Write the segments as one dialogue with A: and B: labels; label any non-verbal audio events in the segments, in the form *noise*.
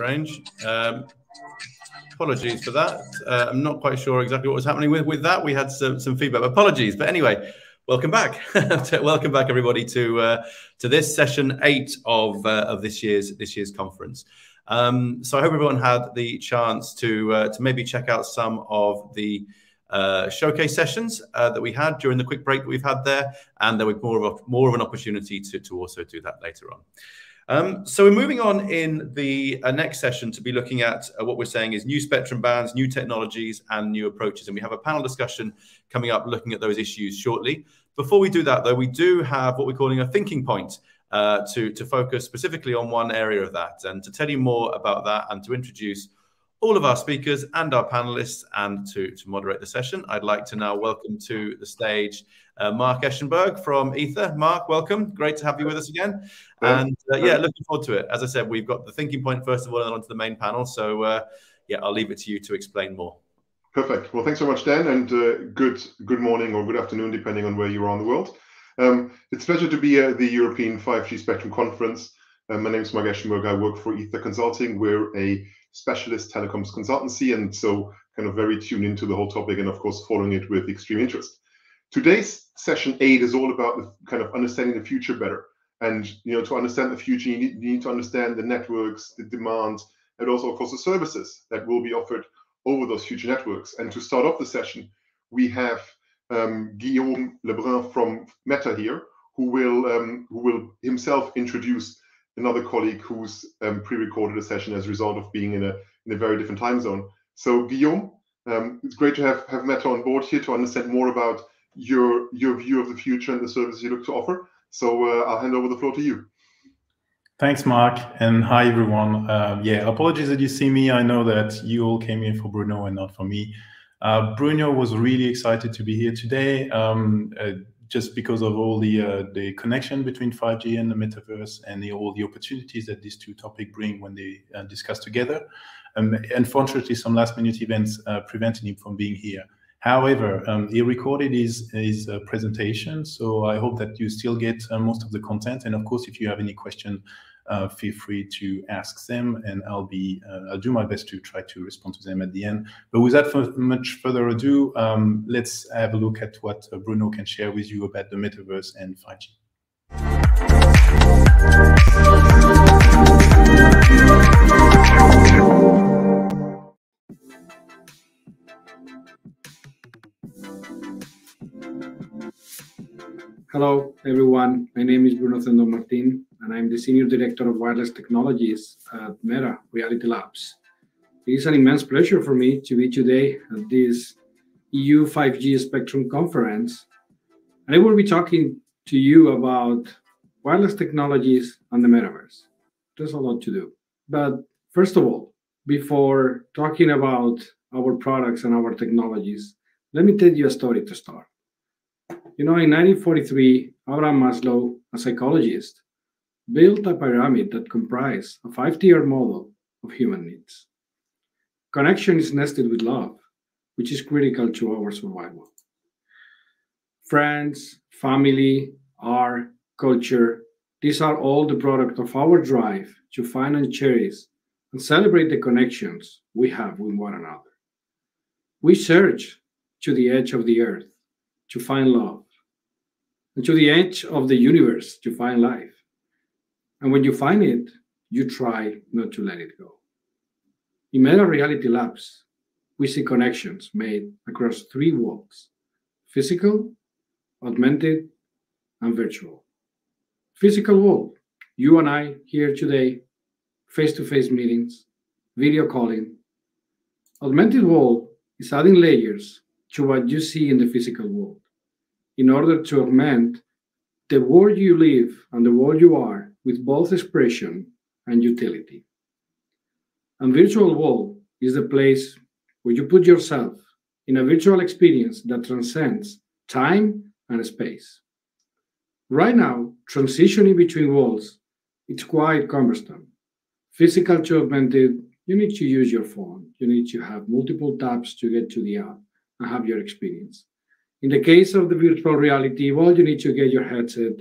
A: Strange. Um, apologies for that. Uh, I'm not quite sure exactly what was happening with, with that. We had some, some feedback. Apologies. But anyway, welcome back. *laughs* welcome back, everybody, to uh, to this session eight of uh, of this year's this year's conference. Um, so I hope everyone had the chance to uh, to maybe check out some of the uh, showcase sessions uh, that we had during the quick break that we've had there, and there was more of a, more of an opportunity to to also do that later on. Um, so we're moving on in the uh, next session to be looking at uh, what we're saying is new spectrum bands, new technologies, and new approaches. And we have a panel discussion coming up looking at those issues shortly. Before we do that, though, we do have what we're calling a thinking point uh, to, to focus specifically on one area of that. And to tell you more about that and to introduce all of our speakers and our panelists and to, to moderate the session, I'd like to now welcome to the stage uh, Mark Eschenburg from Aetha. Mark, welcome. Great to have you with us again. And uh, yeah, looking forward to it. As I said, we've got the thinking point first of all and then onto the main panel. So uh, yeah, I'll leave it to you to explain more.
B: Perfect. Well, thanks so much, Dan, and uh, good good morning or good afternoon, depending on where you are in the world. Um, it's a pleasure to be at the European 5G Spectrum Conference. Uh, my name is Mark Eschenburg. I work for Aetha Consulting. We're a specialist telecoms consultancy, and so kind of very tuned into the whole topic, and of course, following it with extreme interest. Today's session eight is all about the kind of understanding the future better. And you know, to understand the future, you need, you need to understand the networks, the demand, and also, of course, the services that will be offered over those future networks. And to start off the session, we have um, Guillaume Lebrun from Meta here, who will um, who will himself introduce another colleague who's um, pre-recorded a session as a result of being in a in a very different time zone. So Guillaume, um, it's great to have have Meta on board here to understand more about your your view of the future and the services you look to offer. So uh, I'll hand over the floor to you.
C: Thanks, Mark, and hi everyone. Uh, yeah, apologies that you see me. I know that you all came here for Bruno and not for me. Uh, Bruno was really excited to be here today, um, uh, just because of all the uh, the connection between 5G and the metaverse, and the, all the opportunities that these two topics bring when they uh, discuss together. Um, unfortunately, some last-minute events uh, prevented him from being here. However, um, he recorded his, his uh, presentation, so I hope that you still get uh, most of the content. And of course, if you have any question, uh, feel free to ask them, and I'll be uh, I'll do my best to try to respond to them at the end. But without much further ado, um, let's have a look at what uh, Bruno can share with you about the metaverse and 5G.
D: Hello, everyone. My name is Bruno Cendón Martin, and I'm the Senior Director of Wireless Technologies at Meta Reality Labs. It is an immense pleasure for me to be today at this EU 5G Spectrum Conference, and I will be talking to you about wireless technologies and the metaverse. There's a lot to do. But first of all, before talking about our products and our technologies, let me tell you a story to start. You know, in 1943, Abraham Maslow, a psychologist, built a pyramid that comprised a five tier model of human needs. Connection is nested with love, which is critical to our survival. Friends, family, art, culture, these are all the product of our drive to find and cherish and celebrate the connections we have with one another. We search to the edge of the earth to find love, and to the edge of the universe to find life. And when you find it, you try not to let it go. In Meta Reality Labs, we see connections made across three walls physical, augmented, and virtual. Physical wall, you and I here today, face to face meetings, video calling. Augmented wall is adding layers to what you see in the physical world in order to augment the world you live and the world you are with both expression and utility. And virtual world is the place where you put yourself in a virtual experience that transcends time and space. Right now, transitioning between worlds, it's quite cumbersome. Physical to augmented, you need to use your phone. You need to have multiple tabs to get to the app and have your experience. In the case of the virtual reality, well, you need to get your headset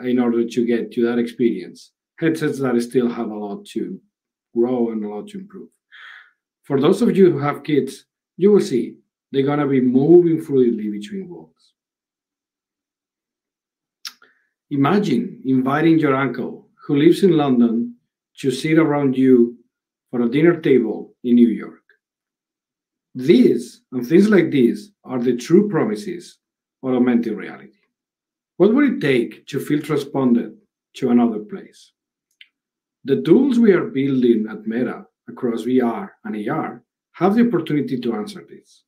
D: in order to get to that experience. Headsets that still have a lot to grow and a lot to improve. For those of you who have kids, you will see they're going to be moving fluidly between worlds. Imagine inviting your uncle who lives in London to sit around you for a dinner table in New York. These and things like these are the true promises of augmented reality. What would it take to feel transponded to another place? The tools we are building at Meta across VR and AR have the opportunity to answer this.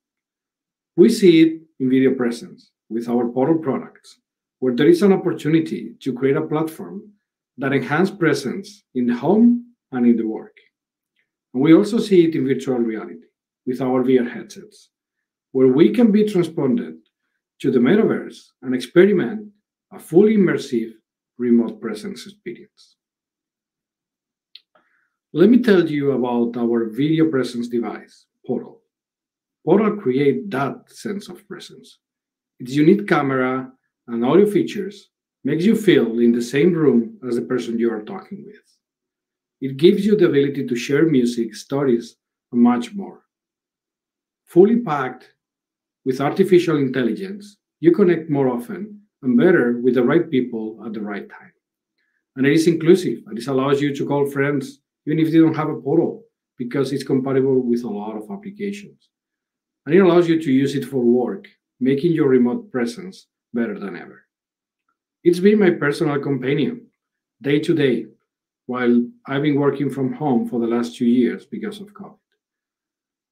D: We see it in video presence with our Portal products, where there is an opportunity to create a platform that enhances presence in the home and in the work. And we also see it in virtual reality with our VR headsets, where we can be transponded to the metaverse and experiment a fully immersive remote presence experience. Let me tell you about our video presence device, Portal. Portal creates that sense of presence. Its unique camera and audio features makes you feel in the same room as the person you are talking with. It gives you the ability to share music, stories, and much more. Fully packed with artificial intelligence, you connect more often and better with the right people at the right time. And it is inclusive. and This allows you to call friends even if they don't have a portal because it's compatible with a lot of applications. And it allows you to use it for work, making your remote presence better than ever. It's been my personal companion day to day while I've been working from home for the last two years because of COVID.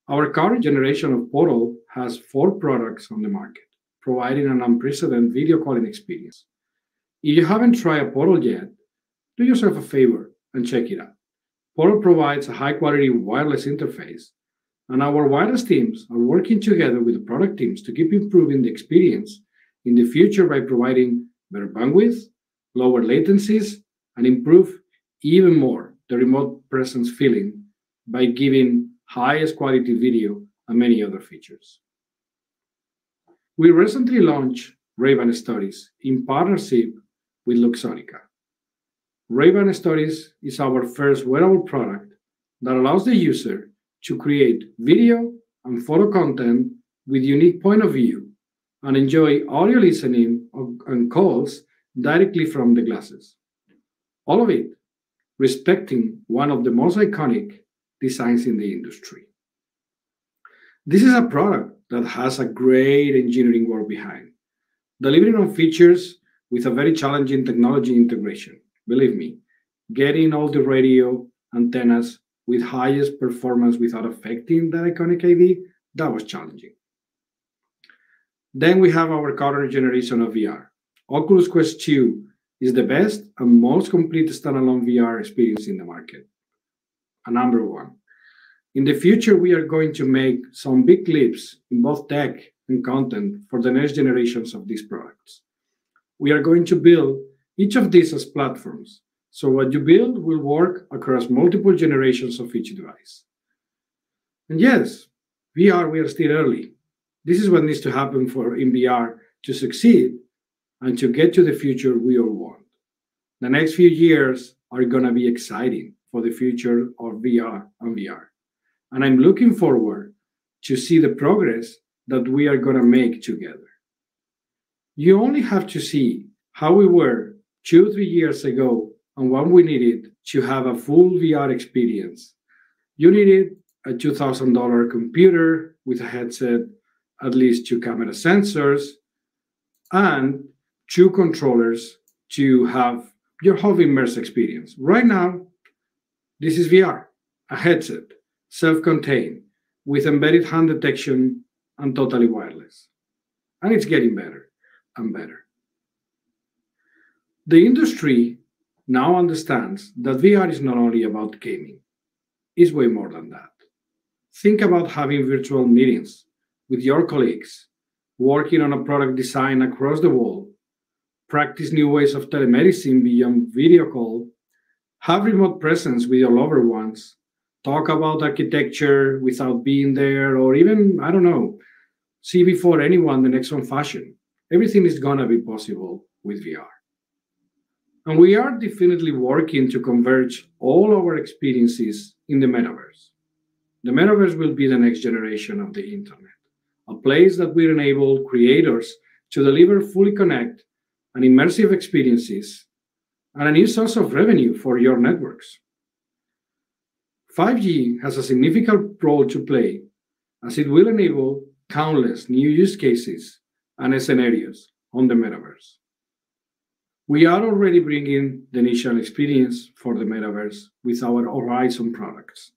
D: Our current generation of Portal has four products on the market, providing an unprecedented video calling experience. If you haven't tried a Portal yet, do yourself a favor and check it out. Portal provides a high quality wireless interface, and our wireless teams are working together with the product teams to keep improving the experience in the future by providing better bandwidth, lower latencies, and improve even more the remote presence feeling by giving highest quality video and many other features. We recently launched Ray-Ban Stories in partnership with Luxottica. Ray-Ban Stories is our first wearable product that allows the user to create video and photo content with unique point of view and enjoy audio listening and calls directly from the glasses. All of it respecting one of the most iconic designs in the industry. This is a product that has a great engineering work behind, delivering on features with a very challenging technology integration. Believe me, getting all the radio antennas with highest performance without affecting the iconic ID, that was challenging. Then we have our current generation of VR. Oculus Quest 2 is the best and most complete standalone VR experience in the market. A number one. In the future, we are going to make some big leaps in both tech and content for the next generations of these products. We are going to build each of these as platforms. So what you build will work across multiple generations of each device. And yes, VR, we are still early. This is what needs to happen for in VR to succeed and to get to the future we all want. The next few years are going to be exciting for the future of VR and VR. And I'm looking forward to see the progress that we are going to make together. You only have to see how we were two, three years ago and what we needed to have a full VR experience. You needed a $2,000 computer with a headset, at least two camera sensors, and two controllers to have your whole immersive experience. Right now, this is VR, a headset self-contained, with embedded hand detection and totally wireless. And it's getting better and better. The industry now understands that VR is not only about gaming, it's way more than that. Think about having virtual meetings with your colleagues, working on a product design across the world, practice new ways of telemedicine beyond video call, have remote presence with your loved ones, talk about architecture without being there, or even, I don't know, see before anyone the next one fashion. Everything is gonna be possible with VR. And we are definitely working to converge all our experiences in the metaverse. The metaverse will be the next generation of the internet, a place that will enable creators to deliver fully connect and immersive experiences and a new source of revenue for your networks. 5G has a significant role to play as it will enable countless new use cases and scenarios on the metaverse. We are already bringing the initial experience for the metaverse with our Horizon products.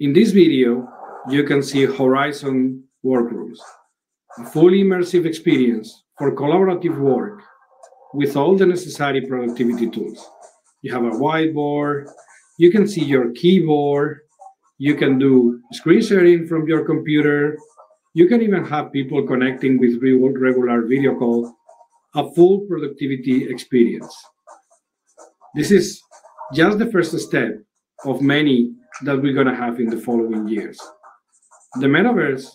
D: In this video, you can see Horizon Workrooms, a fully immersive experience for collaborative work with all the necessary productivity tools. You have a whiteboard, you can see your keyboard, you can do screen sharing from your computer, you can even have people connecting with regular video call, a full productivity experience. This is just the first step of many that we're going to have in the following years. The metaverse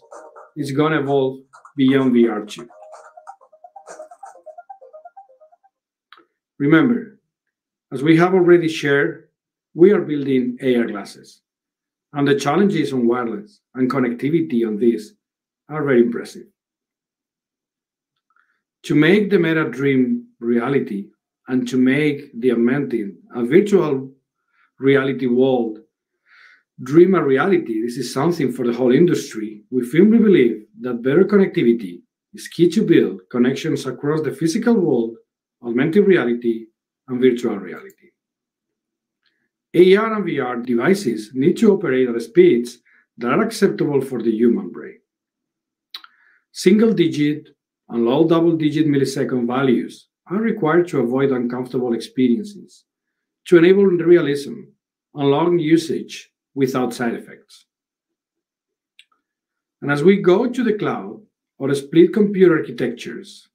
D: is going to evolve beyond VR2. Remember, as we have already shared, we are building AR glasses, and the challenges on wireless and connectivity on this are very impressive. To make the meta dream reality and to make the augmented a virtual reality world dream a reality, this is something for the whole industry. We firmly believe that better connectivity is key to build connections across the physical world, augmented reality, and virtual reality. AR and VR devices need to operate at speeds that are acceptable for the human brain. Single digit and low double-digit millisecond values are required to avoid uncomfortable experiences, to enable realism and long usage without side effects. And as we go to the cloud or split computer architectures,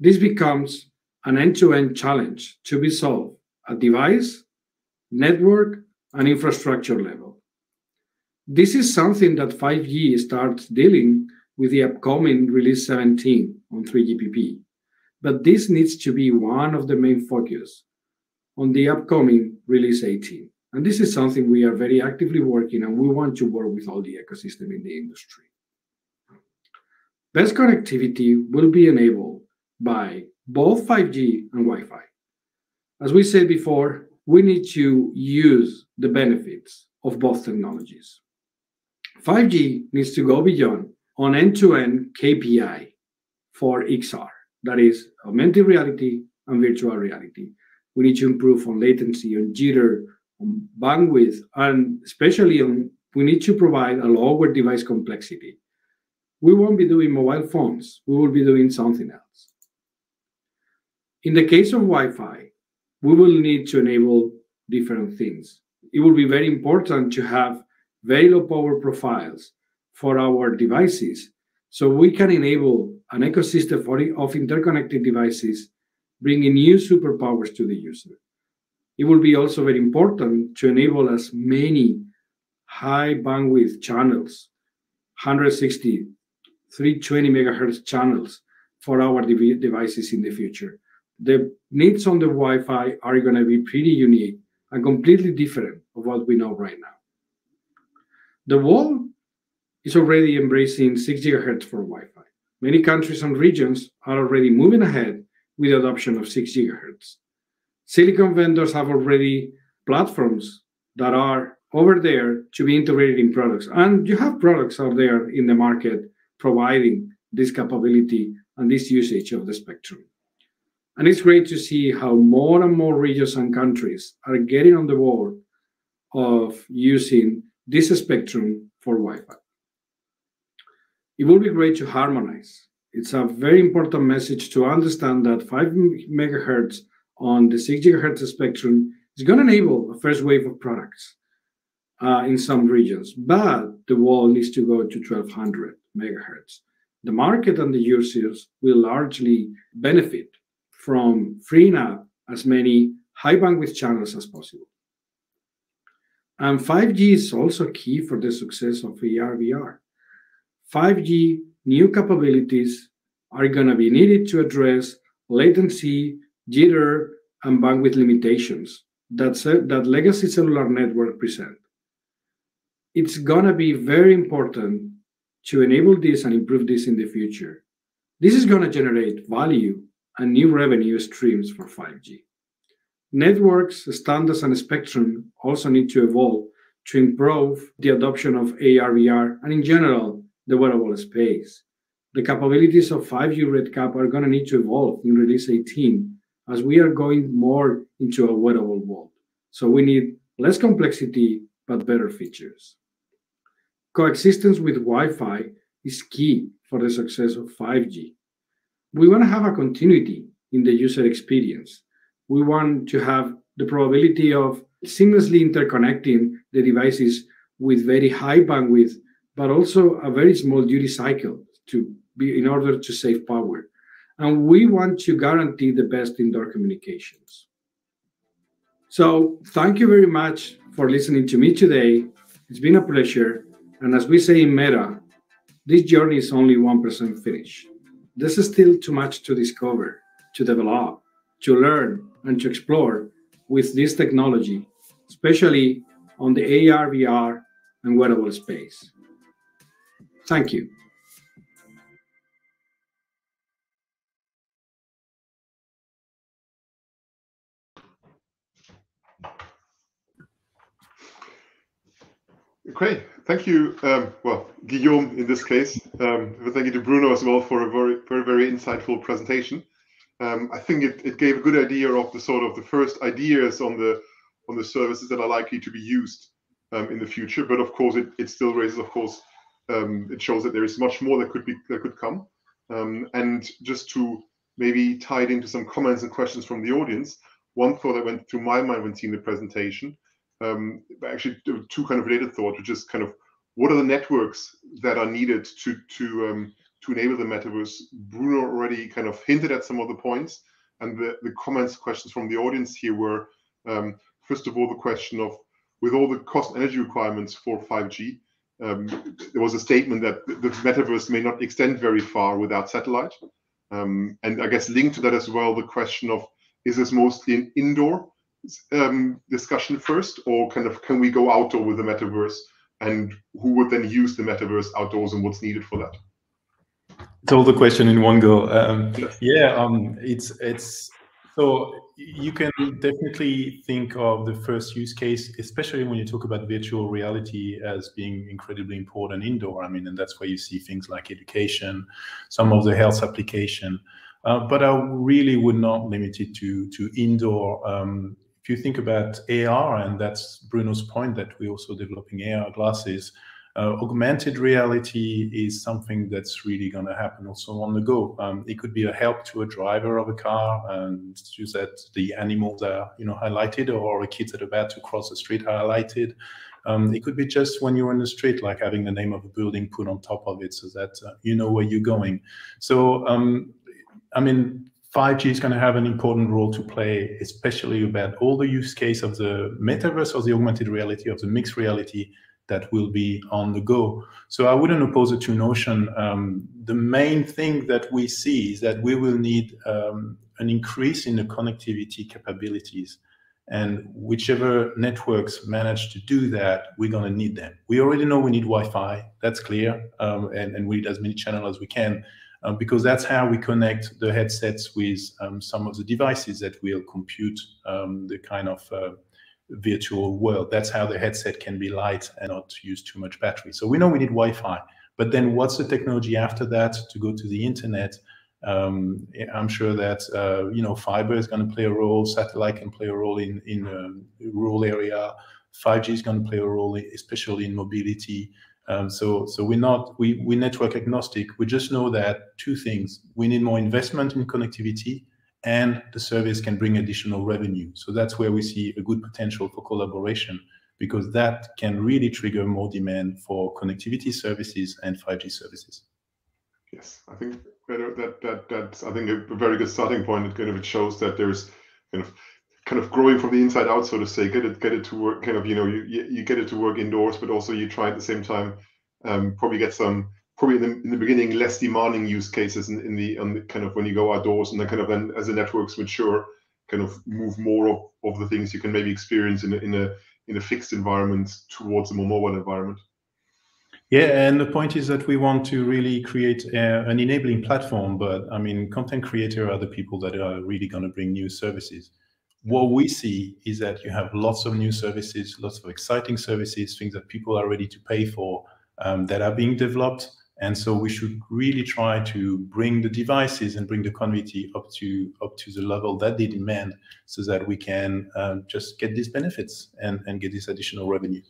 D: this becomes an end-to-end challenge to be solved at device, network, and infrastructure level. This is something that 5G starts dealing with the upcoming Release 17 on 3GPP. But this needs to be one of the main focus on the upcoming Release 18. And this is something we are very actively working and we want to work with all the ecosystem in the industry. Best connectivity will be enabled by both 5G and Wi-Fi. As we said before, we need to use the benefits of both technologies. 5G needs to go beyond on end-to-end KPI for XR, that is augmented reality and virtual reality. We need to improve on latency, on jitter, on bandwidth, and especially on we need to provide a lower device complexity. We won't be doing mobile phones. We will be doing something else. In the case of Wi-Fi, we will need to enable different things. It will be very important to have very low power profiles for our devices so we can enable an ecosystem of interconnected devices, bringing new superpowers to the user. It will be also very important to enable as many high bandwidth channels, 160, 320 megahertz channels for our devices in the future. The needs on the Wi-Fi are going to be pretty unique and completely different of what we know right now. The world is already embracing 6 gigahertz for Wi-Fi. Many countries and regions are already moving ahead with the adoption of 6 gigahertz. Silicon vendors have already platforms that are over there to be integrated in products. And you have products out there in the market providing this capability and this usage of the spectrum. And it's great to see how more and more regions and countries are getting on the board of using this spectrum for Wi-Fi. It will be great to harmonize. It's a very important message to understand that 5 megahertz on the 6 gigahertz spectrum is going to enable a first wave of products uh, in some regions, but the wall needs to go to 1200 megahertz. The market and the users will largely benefit from freeing up as many high bandwidth channels as possible. And 5G is also key for the success of AR VR. 5G new capabilities are going to be needed to address latency, jitter, and bandwidth limitations that, that legacy cellular network present. It's gonna be very important to enable this and improve this in the future. This is gonna generate value and new revenue streams for 5G. Networks, standards, and spectrum also need to evolve to improve the adoption of AR, VR, and in general, the wearable space. The capabilities of 5G RedCap are going to need to evolve in Release 18 as we are going more into a wearable world. So we need less complexity, but better features. Coexistence with Wi-Fi is key for the success of 5G. We want to have a continuity in the user experience. We want to have the probability of seamlessly interconnecting the devices with very high bandwidth, but also a very small duty cycle to be in order to save power. And we want to guarantee the best indoor communications. So thank you very much for listening to me today. It's been a pleasure. And as we say in Meta, this journey is only 1% finished. There's still too much to discover, to develop, to learn, and to explore with this technology, especially on the AR, VR, and wearable space. Thank you.
B: Great. Thank you, um, well, Guillaume in this case. Um, thank you to Bruno as well for a very, very, very insightful presentation. Um, I think it, it gave a good idea of the sort of the first ideas on the on the services that are likely to be used um, in the future. But of course, it, it still raises, of course, um, it shows that there is much more that could be that could come. Um, and just to maybe tie it into some comments and questions from the audience, one thought that went through my mind when seeing the presentation, um, actually two kind of related thoughts, which is kind of what are the networks that are needed to to um, to enable the metaverse? Bruno already kind of hinted at some of the points, and the, the comments, questions from the audience here were um, first of all the question of with all the cost energy requirements for 5G, um, there was a statement that the metaverse may not extend very far without satellite. Um, and I guess linked to that as well, the question of is this mostly an indoor um, discussion first, or kind of can we go outdoor with the metaverse, and who would then use the metaverse outdoors, and what's needed for that?
C: It's all the question in one go. Um, yes. Yeah, um, it's it's so you can definitely think of the first use case, especially when you talk about virtual reality as being incredibly important indoor. I mean, and that's where you see things like education, some of the health application. Uh, but I really would not limit it to to indoor. Um, if you think about AR, and that's Bruno's point that we're also developing AR glasses, uh, augmented reality is something that's really going to happen also on the go. Um, it could be a help to a driver of a car and so that the animals are, you know, highlighted or the kids that about to cross the street are highlighted. Um, it could be just when you're in the street, like having the name of a building put on top of it so that uh, you know where you're going. So, um, I mean, 5G is going to have an important role to play, especially about all the use case of the metaverse or the augmented reality of the mixed reality that will be on the go. So I wouldn't oppose it to Notion. Um, the main thing that we see is that we will need um, an increase in the connectivity capabilities. And whichever networks manage to do that, we're going to need them. We already know we need Wi-Fi. That's clear. Um, and, and we need as many channels as we can. Um, because that's how we connect the headsets with um, some of the devices that will compute um, the kind of uh, virtual world. That's how the headset can be light and not use too much battery. So we know we need Wi-Fi, but then what's the technology after that to go to the internet? Um, I'm sure that uh, you know fiber is going to play a role, satellite can play a role in in a rural area. 5G is going to play a role, especially in mobility. Um, so so we're not we we network agnostic. We just know that two things: we need more investment in connectivity, and the service can bring additional revenue. So that's where we see a good potential for collaboration because that can really trigger more demand for connectivity services and 5G services.
B: Yes, I think that that that's I think a very good starting point. It kind of it shows that there's kind of kind of growing from the inside out, so to say. Get it get it to work. Kind of you know you you get it to work indoors, but also you try at the same time um, probably get some probably in the, in the beginning less demanding use cases in, in the on the kind of when you go outdoors and then kind of then as the networks mature kind of move more of, of the things you can maybe experience in a, in a in a fixed environment towards a more mobile environment.
C: Yeah, and the point is that we want to really create a, an enabling platform, but I mean, content creator are the people that are really going to bring new services. What we see is that you have lots of new services, lots of exciting services, things that people are ready to pay for um, that are being developed. And so we should really try to bring the devices and bring the community up to up to the level that they demand, so that we can um, just get these benefits and, and get this additional revenue.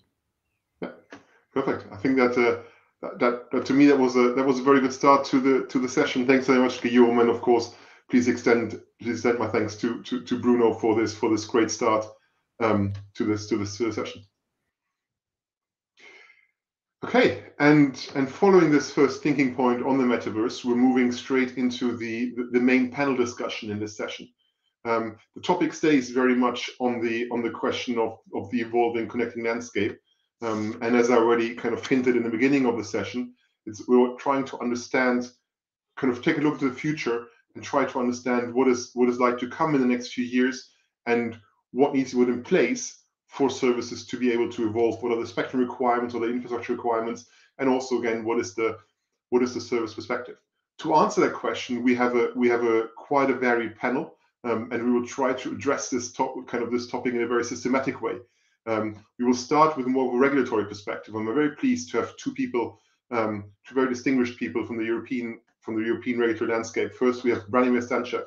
B: Yeah, perfect. I think that, uh, that, that to me that was a that was a very good start to the to the session. Thanks very much, Guillaume, and of course, please extend please extend my thanks to to, to Bruno for this for this great start um, to this to this, to session. Okay, and and following this first thinking point on the metaverse, we're moving straight into the the, main panel discussion in this session. Um, the topic stays very much on the on the question of of the evolving connecting landscape, um, and as I already kind of hinted in the beginning of the session, it's we're trying to understand, kind of take a look to the future and try to understand what is what is like to come in the next few years and what needs to be put in place for services to be able to evolve? What are the spectrum requirements or the infrastructure requirements? And also, again, what is the what is the service perspective? To answer that question, we have a we have a quite a varied panel, um, and we will try to address this top, kind of this topic in a very systematic way. Um, we will start with more of a regulatory perspective. I'm very pleased to have two people, um, two very distinguished people from the European from the European regulatory landscape. First, we have Branimir Stantchev,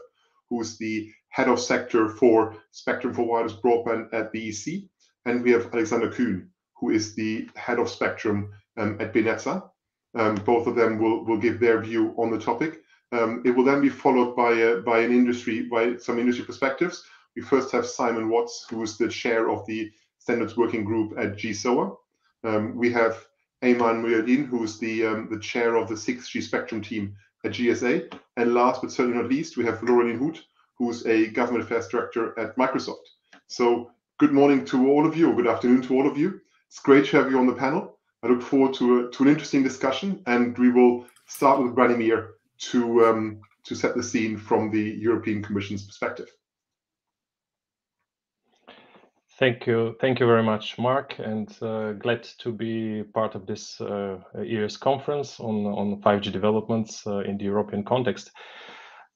B: who is the head of sector for Spectrum for Wireless Broadband at the EC, and we have Alexander Kühn, who is the head of Spectrum um, at BNetzA. Um, both of them will, will give their view on the topic. Um, it will then be followed by by an industry by some industry perspectives. We first have Simon Watts, who is the chair of the standards working group at GSOA. Um, we have Ayman Muhyiddin, who is the um, the chair of the 6G spectrum team at GSA. And last but certainly not least, we have Laureline Hood, who's a government affairs director at Microsoft. So good morning to all of you, or good afternoon to all of you. It's great to have you on the panel. I look forward to, a, to an interesting discussion, and we will start with Branimir to, um, to set the scene from the European Commission's perspective.
E: Thank you. Thank you very much, Mark, and uh, glad to be part of this uh, year's conference on, on 5G developments uh, in the European context.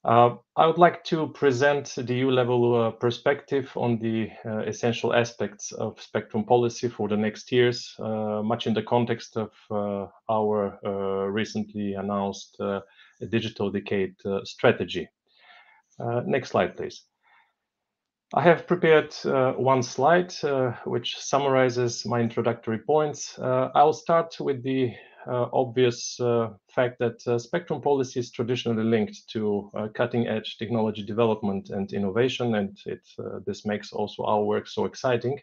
E: Uh, I would like to present the EU-level uh, perspective on the uh, essential aspects of spectrum policy for the next years, uh, much in the context of our recently announced digital decade strategy. next slide, please. I have prepared one slide which summarizes my introductory points. I'll start with the uh, obvious uh, fact that uh, spectrum policy is traditionally linked to cutting edge technology development and innovation, and it, this makes also our work so exciting.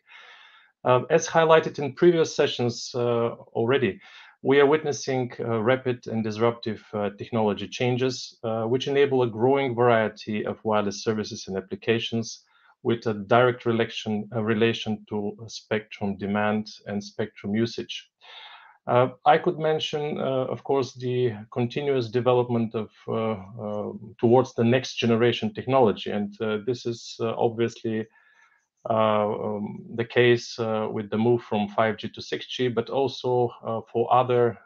E: Um, as highlighted in previous sessions already, we are witnessing uh, rapid and disruptive uh, technology changes, uh, which enable a growing variety of wireless services and applications with a direct relation, relation to spectrum demand and spectrum usage. Uh, I could mention, uh, of course, the continuous development of uh, uh towards the next generation technology, and uh, this is uh, obviously um, the case with the move from 5G to 6G, but also for other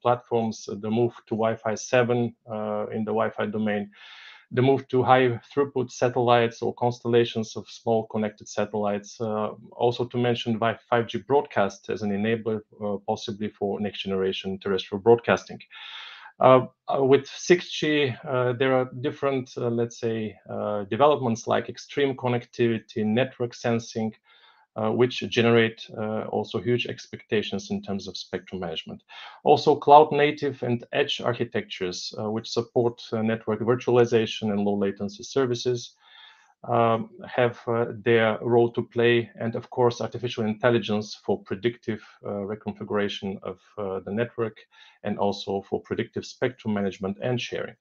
E: platforms, the move to Wi-Fi 7 in the Wi-Fi domain the move to high throughput satellites or constellations of small connected satellites. Uh, also to mention 5G broadcast as an enabler uh, possibly for next generation terrestrial broadcasting. Uh, uh with 6G, uh, there are different, uh, let's say, developments like extreme connectivity, network sensing, uh, which generate uh, also huge expectations in terms of spectrum management. Also, cloud native and edge architectures, uh, which support network virtualization and low latency services, um, have uh, their role to play, and of course, artificial intelligence for predictive uh, reconfiguration of uh, the network and also for predictive spectrum management and sharing.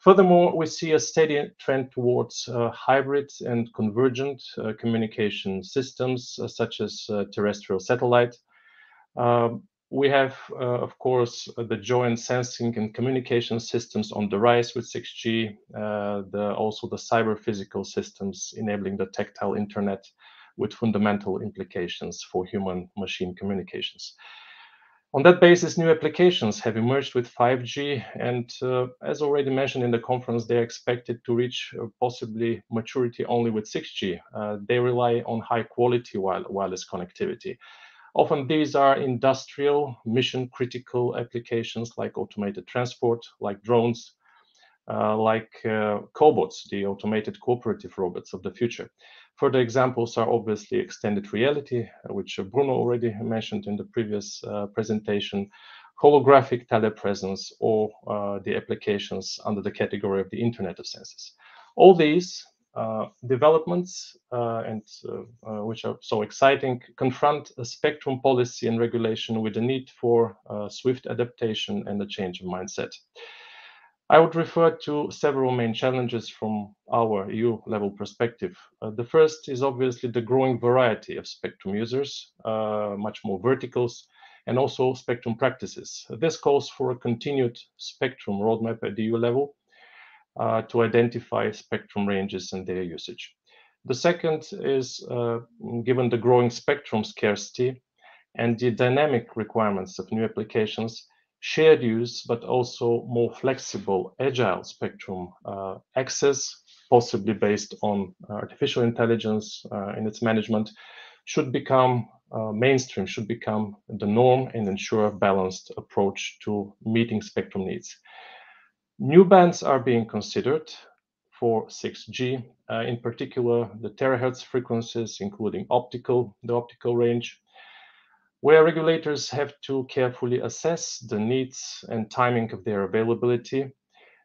E: Furthermore, we see a steady trend towards uh, hybrid and convergent uh, communication systems, uh, such as terrestrial satellite. Um, We have, of course, the joint sensing and communication systems on the rise with 6G, uh, the, also the cyber physical systems enabling the tactile internet with fundamental implications for human machine communications. On that basis, new applications have emerged with 5G, and uh, as already mentioned in the conference, they are expected to reach uh, possibly maturity only with 6G. Uh, they rely on high quality wireless connectivity. Often these are industrial, mission critical applications like automated transport, like drones, like cobots, the automated cooperative robots of the future. Further examples are obviously extended reality, which Bruno already mentioned in the previous uh, presentation, holographic telepresence, or uh, the applications under the category of the Internet of Senses. All these uh, developments and which are so exciting confront a spectrum policy and regulation with the need for swift adaptation and a change of mindset. I would refer to several main challenges from our EU level perspective. Uh, the first is obviously the growing variety of spectrum users, uh, much more verticals, and also spectrum practices. This calls for a continued spectrum roadmap at the EU level uh, to identify spectrum ranges and their usage. The second is uh, given the growing spectrum scarcity and the dynamic requirements of new applications, shared use, but also more flexible, agile spectrum uh, access, possibly based on artificial intelligence uh, in its management, should become uh, mainstream, should become the norm and ensure a balanced approach to meeting spectrum needs. New bands are being considered for 6G, uh, in particular the terahertz frequencies, including optical, the optical range, where regulators have to carefully assess the needs and timing of their availability.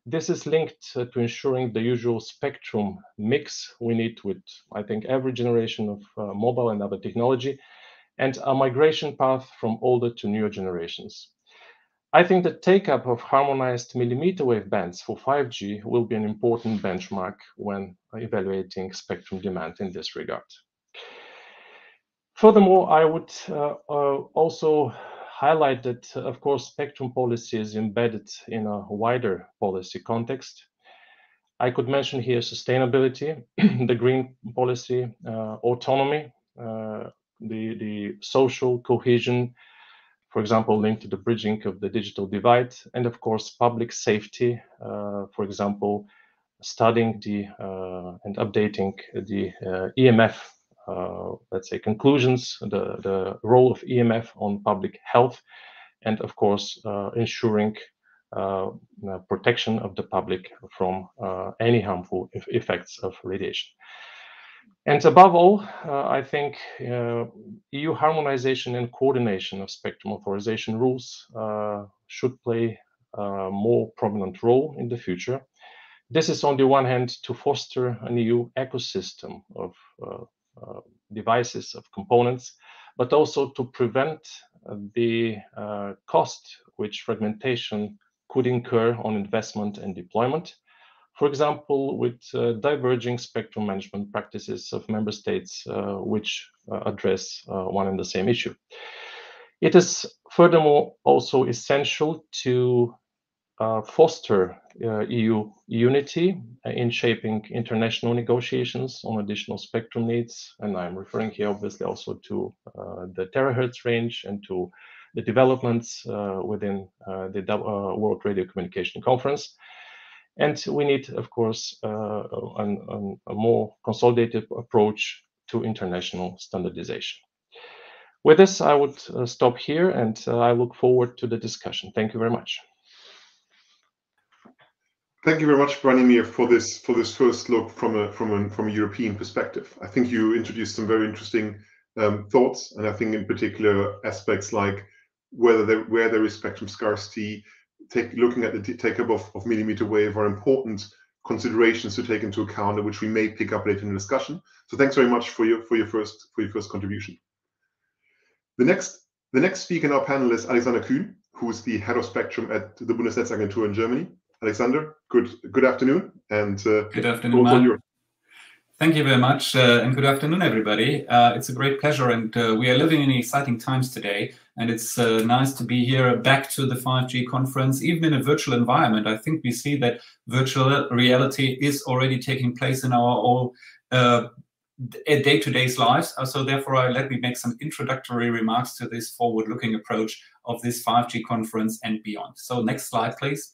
E: This is linked to ensuring the usual spectrum mix we need with, I think, every generation of uh, mobile and other technology, and a migration path from older to newer generations. I think the take-up of harmonized millimeter wave bands for 5G will be an important benchmark when evaluating spectrum demand in this regard. Furthermore, I would uh, uh, also highlight that, of course, spectrum policy is embedded in a wider policy context. I could mention here sustainability, *clears throat* the green policy, uh, autonomy, the, the social cohesion, for example, linked to the bridging of the digital divide, and of course, public safety, uh, for example, studying the uh, and updating the uh, EMF, let's say, conclusions, the, the role of EMF on public health, and of course, uh, ensuring uh, protection of the public from any harmful effects of radiation. And above all, uh, I think uh, EU harmonization and coordination of spectrum authorization rules uh, should play a more prominent role in the future. This is on the one hand to foster an EU ecosystem of uh, uh, devices, of components, but also to prevent the uh, cost which fragmentation could incur on investment and deployment for example, with uh, diverging spectrum management practices of member states uh, which uh, address uh, one and the same issue. It is furthermore also essential to uh, foster uh, EU unity in shaping international negotiations on additional spectrum needs. And I'm referring here obviously also to the terahertz range and to the developments within the World Radio Communication Conference. And we need, of course, uh, an, a more consolidated approach to international standardization. With this, I would uh, stop here and uh, I look forward to the discussion. Thank you very much.
B: Thank you very much, Branimir, for this for this first look from a from a from a European perspective. I think you introduced some very interesting um, thoughts, and I think in particular aspects like whether there, where there is spectrum scarcity, take, looking at the take-up of, of millimeter wave are important considerations to take into account, which we may pick up later in the discussion. So thanks very much for your for your first for your first contribution. The next the next speaker in our panel is Alexander Kühn, who is the head of spectrum at the Bundesnetzagentur in Germany. Alexander, good good afternoon, and
F: uh, good afternoon. Thank you very much, uh, and good afternoon, everybody. Uh, it's a great pleasure, and uh, we are living in exciting times today and it's uh, nice to be here back to the 5G conference, even in a virtual environment. I think we see that virtual reality is already taking place in our all uh, day-to-day lives. Uh, so therefore, uh, let me make some introductory remarks to this forward-looking approach of this 5G conference and beyond. So next slide, please.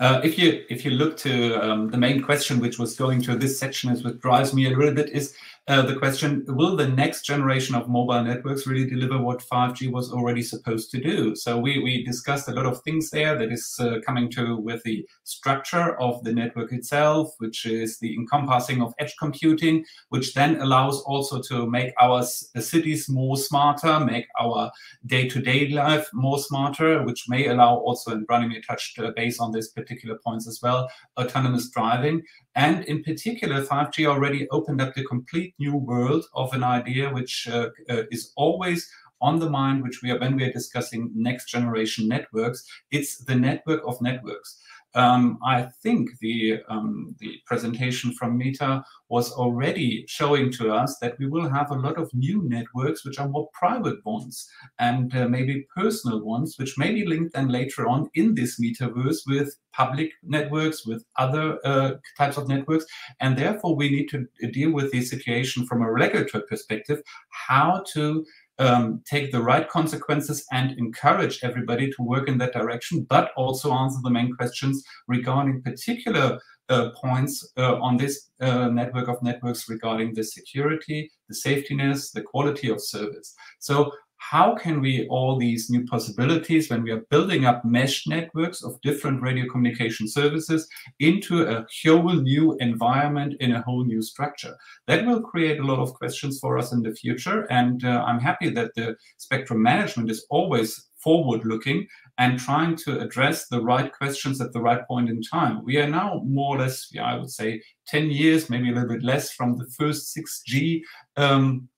F: Uh, if you if you look to um, the main question, which was going to this section, is what drives me a little bit, is uh, the question, will the next generation of mobile networks really deliver what 5G was already supposed to do? So we, we discussed a lot of things there that is uh, coming to with the structure of the network itself, which is the encompassing of edge computing, which then allows also to make our cities more smarter, make our day-to-day life more smarter, which may allow also, and Branimir touched uh, base on this particular points as well, autonomous driving. And in particular, 5G already opened up the complete new world of an idea which uh, uh, is always on the mind, which we are when we are discussing next generation networks. It's the network of networks. Um, I think the, um, the presentation from Meta was already showing to us that we will have a lot of new networks, which are more private ones and uh, maybe personal ones, which may be linked then later on in this metaverse with public networks, with other uh, types of networks. And therefore, we need to deal with the situation from a regulatory perspective, how to um, take the right consequences and encourage everybody to work in that direction, but also answer the main questions regarding particular uh, points uh, on this uh, network of networks regarding the security, the safetiness, the quality of service. So how can we all these new possibilities when we are building up mesh networks of different radio communication services into a whole new environment in a whole new structure that will create a lot of questions for us in the future and uh, i'm happy that the spectrum management is always forward looking and trying to address the right questions at the right point in time. We are now more or less, yeah, I would say, 10 years, maybe a little bit less from the first 6G um,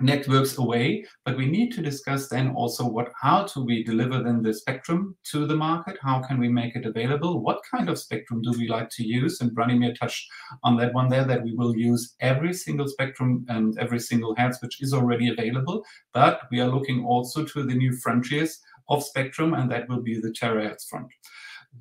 F: networks away but we need to discuss then also what how do we deliver then the spectrum to the market? How can we make it available? What kind of spectrum do we like to use? And Branimir touched on that one there that we will use every single spectrum and every single hertz which is already available but we are looking also to the new frontiers of spectrum and that will be the terahertz front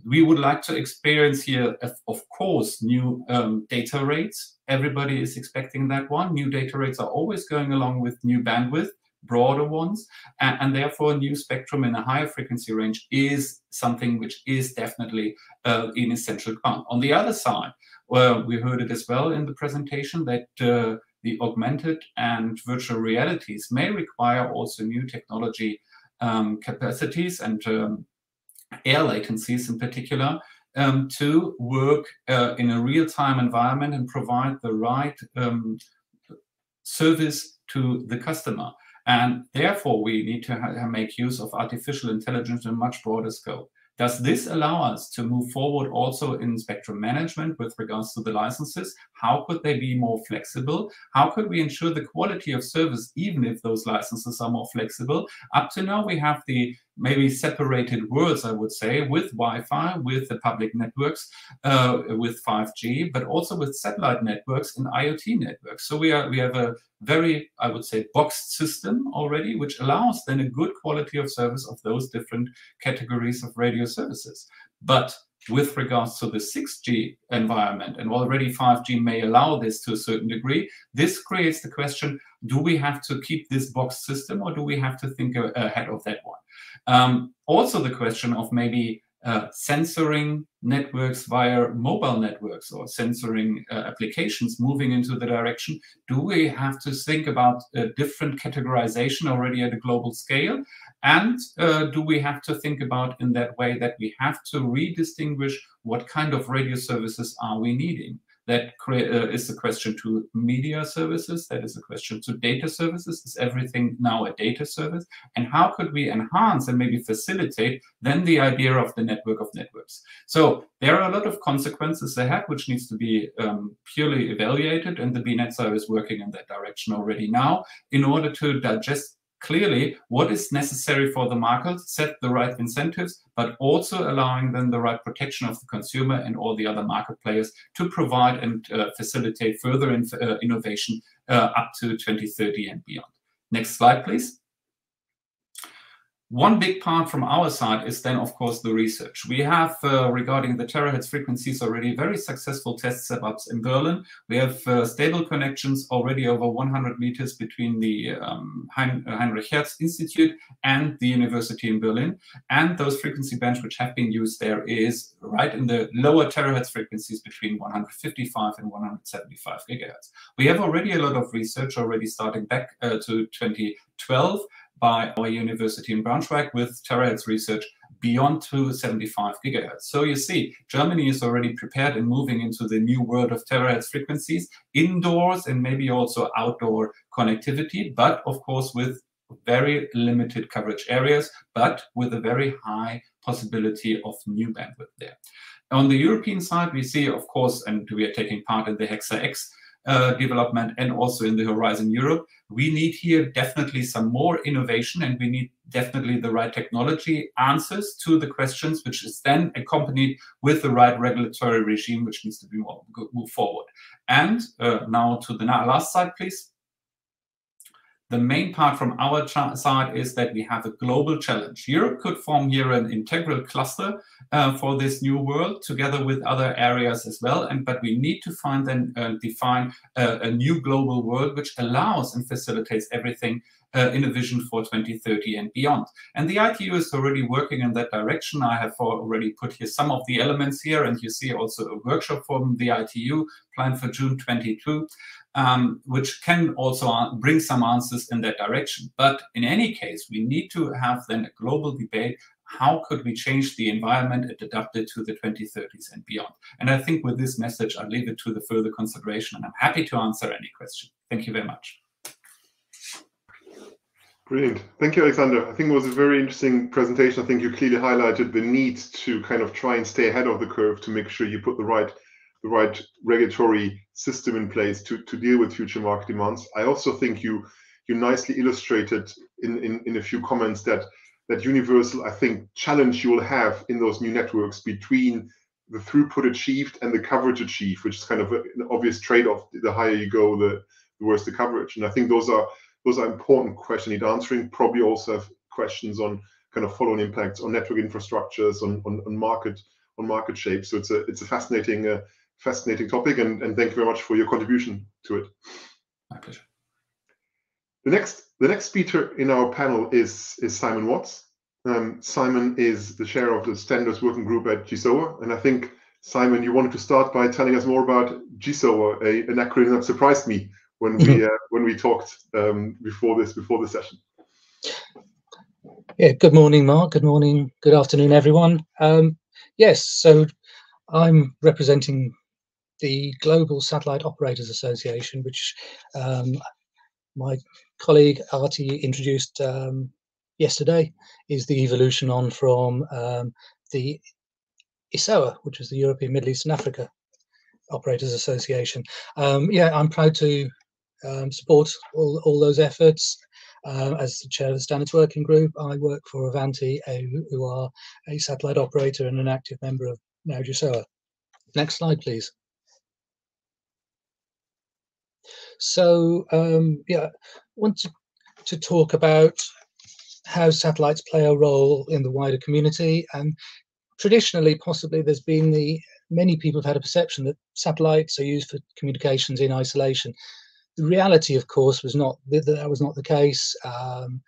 F: we would like to experience here, of course, new um, data rates. Everybody is expecting that one. New data rates are always going along with new bandwidth, broader ones, and, and therefore new spectrum in a higher frequency range is something which is definitely uh, an essential part. On the other side, well, we heard it as well in the presentation that uh, the augmented and virtual realities may require also new technology um, capacities and um, air latencies in particular, um, to work uh, in a real-time environment and provide the right um, service to the customer. And therefore, we need to make use of artificial intelligence in a much broader scope. Does this allow us to move forward also in spectrum management with regards to the licenses? How could they be more flexible? How could we ensure the quality of service even if those licenses are more flexible? Up to now, we have the maybe separated worlds, I would say, with Wi-Fi, with the public networks, uh, with 5G, but also with satellite networks and IoT networks. So we are we have a very, I would say, boxed system already, which allows then a good quality of service of those different categories of radio services. But with regards to the 6G environment, and already 5G may allow this to a certain degree, this creates the question, do we have to keep this box system or do we have to think ahead of that one? Um, also the question of maybe uh, censoring networks via mobile networks or censoring uh, applications moving into the direction? Do we have to think about a different categorization already at a global scale? And uh, do we have to think about in that way that we have to redistinguish what kind of radio services are we needing? That uh, is a question to media services. That is a question to data services. Is everything now a data service? And how could we enhance and maybe facilitate then the idea of the network of networks? So there are a lot of consequences ahead, which needs to be um, purely evaluated. And the BNetzA is working in that direction already now in order to digest clearly what is necessary for the market, set the right incentives, but also allowing them the right protection of the consumer and all the other market players to provide and uh, facilitate further in, uh, innovation uh, up to 2030 and beyond. Next slide, please. One big part from our side is then, of course, the research. We have, uh, regarding the terahertz frequencies, already very successful test setups in Berlin. We have uh, stable connections already over 100 meters between the um, hein Heinrich Hertz Institute and the University in Berlin. And those frequency bands which have been used there is right in the lower terahertz frequencies between 155 and 175 gigahertz. We have already a lot of research already starting back uh, to 2012 by our university in Braunschweig with terahertz research beyond 275 gigahertz. So you see, Germany is already prepared and moving into the new world of terahertz frequencies, indoors and maybe also outdoor connectivity, but of course with very limited coverage areas, but with a very high possibility of new bandwidth there. On the European side, we see, of course, and we are taking part in the HEXA-X uh, development and also in the Horizon Europe. We need here definitely some more innovation and we need definitely the right technology answers to the questions, which is then accompanied with the right regulatory regime, which needs to be more, move forward. And uh, now to the last slide, please. The main part from our side is that we have a global challenge. Europe could form here an integral cluster uh, for this new world together with other areas as well. And But we need to find and uh, define uh, a new global world which allows and facilitates everything uh, in a vision for 2030 and beyond. And the ITU is already working in that direction. I have already put here some of the elements here, and you see also a workshop from the ITU planned for June 22 um, which can also bring some answers in that direction. But in any case, we need to have then a global debate. How could we change the environment and adapt it to the 2030s and beyond? And I think with this message, I'll leave it to the further consideration, and I'm happy to answer any question. Thank you very much.
B: Brilliant. Thank you, Alexander. I think it was a very interesting presentation. I think you clearly highlighted the need to kind of try and stay ahead of the curve to make sure you put the right the right regulatory system in place to, to deal with future market demands. I also think you you nicely illustrated in, in, in a few comments that that universal, I think, challenge you will have in those new networks between the throughput achieved and the coverage achieved, which is kind of an obvious trade-off. The higher you go, the, the worse the coverage. And I think those are those are important questions need answering. Probably also have questions on kind of follow-on impacts on network infrastructures, on, on, on market on market shape. So it's a it's a fascinating uh, fascinating topic, and, and thank you very much for your contribution to it.
F: My pleasure.
B: The next, the next speaker in our panel is, is Simon Watts. Um, Simon is the chair of the Standards Working Group at GSOA, and I think, Simon, you wanted to start by telling us more about GSOA, a, an acronym that surprised me when we *laughs* uh, when we talked um, before this before the session.
G: Yeah, good morning, Mark. Good morning, good afternoon, everyone. Um, yes, so I'm representing the Global Satellite Operators Association, which um, my colleague Aarti introduced um, yesterday, is the evolution on from um, the ESOA, which is the European Middle East and Africa Operators Association. Um, yeah, I'm proud to um, support all, all those efforts. Uh, as the chair of the Standards Working Group, I work for Avanti, a, who are a satellite operator and an active member of now. Next slide, please. So um, yeah, I want to, to talk about how satellites play a role in the wider community. And traditionally, possibly, there's been the many people have had a perception that satellites are used for communications in isolation. The reality, of course, was not that that was not the case. Um,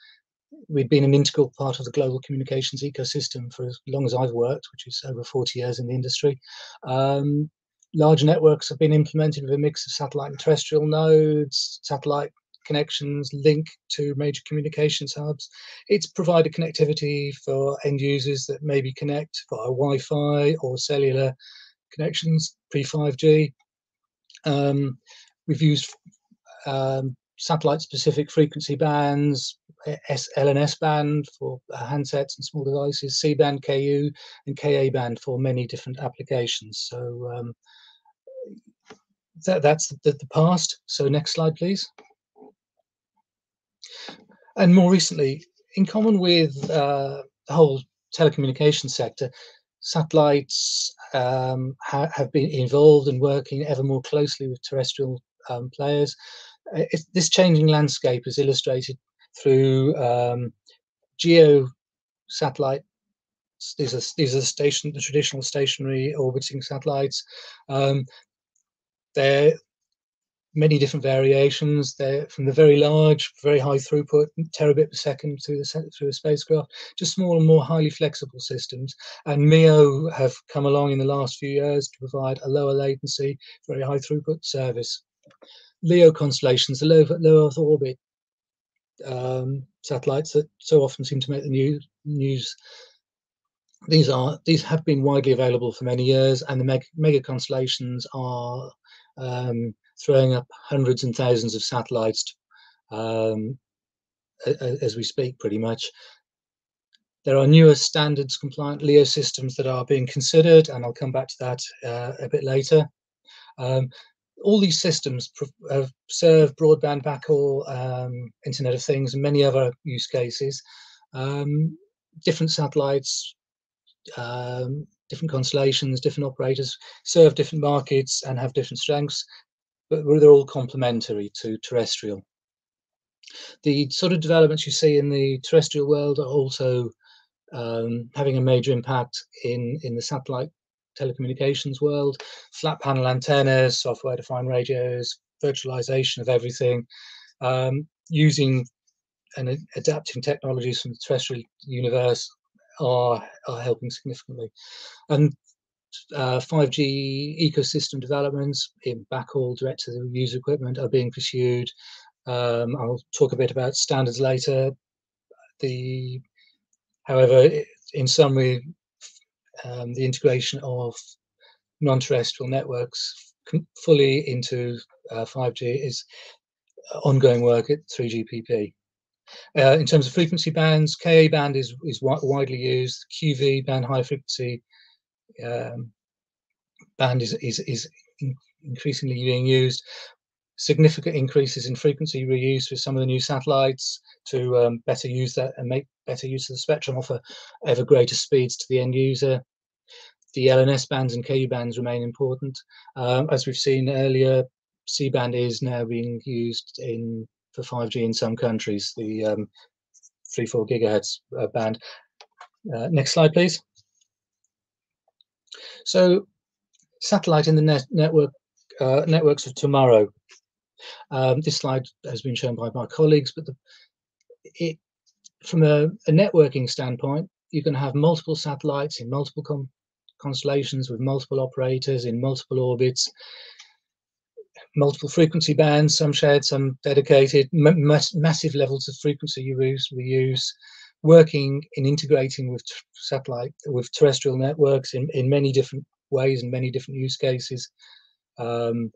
G: we'd been an integral part of the global communications ecosystem for as long as I've worked, which is over 40 years in the industry. Um, large networks have been implemented with a mix of satellite and terrestrial nodes, satellite connections link to major communications hubs. It's provided connectivity for end users that maybe connect via Wi-Fi or cellular connections pre-5G. Um, we've used um, satellite-specific frequency bands, S, L and S band for handsets and small devices, C band, KU, and KA band for many different applications. So um, that, that's the, the past. So next slide, please. And more recently, in common with uh, the whole telecommunications sector, satellites um, ha have been involved and working ever more closely with terrestrial um, players. Uh, this changing landscape is illustrated through um, geo satellite. These are these are the station the traditional stationary orbiting satellites. They're many different variations. They're from the very large, very high throughput, terabit per second through the through a spacecraft, to smaller, more highly flexible systems. And MEO have come along in the last few years to provide a lower latency, very high throughput service. LEO constellations, the low, low Earth orbit um, satellites that so often seem to make the new, news. These are these have been widely available for many years, and the mega, mega constellations are um, throwing up hundreds and thousands of satellites um, as we speak, pretty much. There are newer standards compliant LEO systems that are being considered, and I'll come back to that uh, a bit later. Um, all these systems uh, serve broadband backhaul, um, Internet of Things, and many other use cases. Um, different satellites, um, different constellations, different operators serve different markets and have different strengths but they're all complementary to terrestrial. The sort of developments you see in the terrestrial world are also um, having a major impact in, in the satellite telecommunications world. Flat panel antennas, software defined radios, virtualization of everything, um, using and adapting technologies from the terrestrial universe are, are helping significantly. And uh, 5G ecosystem developments in backhaul direct to the user equipment are being pursued. Um, I'll talk a bit about standards later. The, however, in summary, um, the integration of non-terrestrial networks fully into uh, 5G is ongoing work at 3GPP. Uh, in terms of frequency bands, Ka band is, is widely used, QV band high frequency um, band is, is, is increasingly being used. Significant increases in frequency reuse with some of the new satellites to um, better use that and make better use of the spectrum, offer ever greater speeds to the end user. The LNS bands and Ku bands remain important. Um, as we've seen earlier, C band is now being used in for 5G in some countries, the um, 3 4 gigahertz uh, band. Uh, next slide, please. So satellite in the net network uh, networks of tomorrow. Um, this slide has been shown by my colleagues, but the, it, from a, a, networking standpoint, you can have multiple satellites in multiple constellations with multiple operators in multiple orbits, multiple frequency bands, some shared, some dedicated, massive levels of frequency reuse, reuse working in integrating with satellite, with terrestrial networks in, in many different ways and many different use cases um,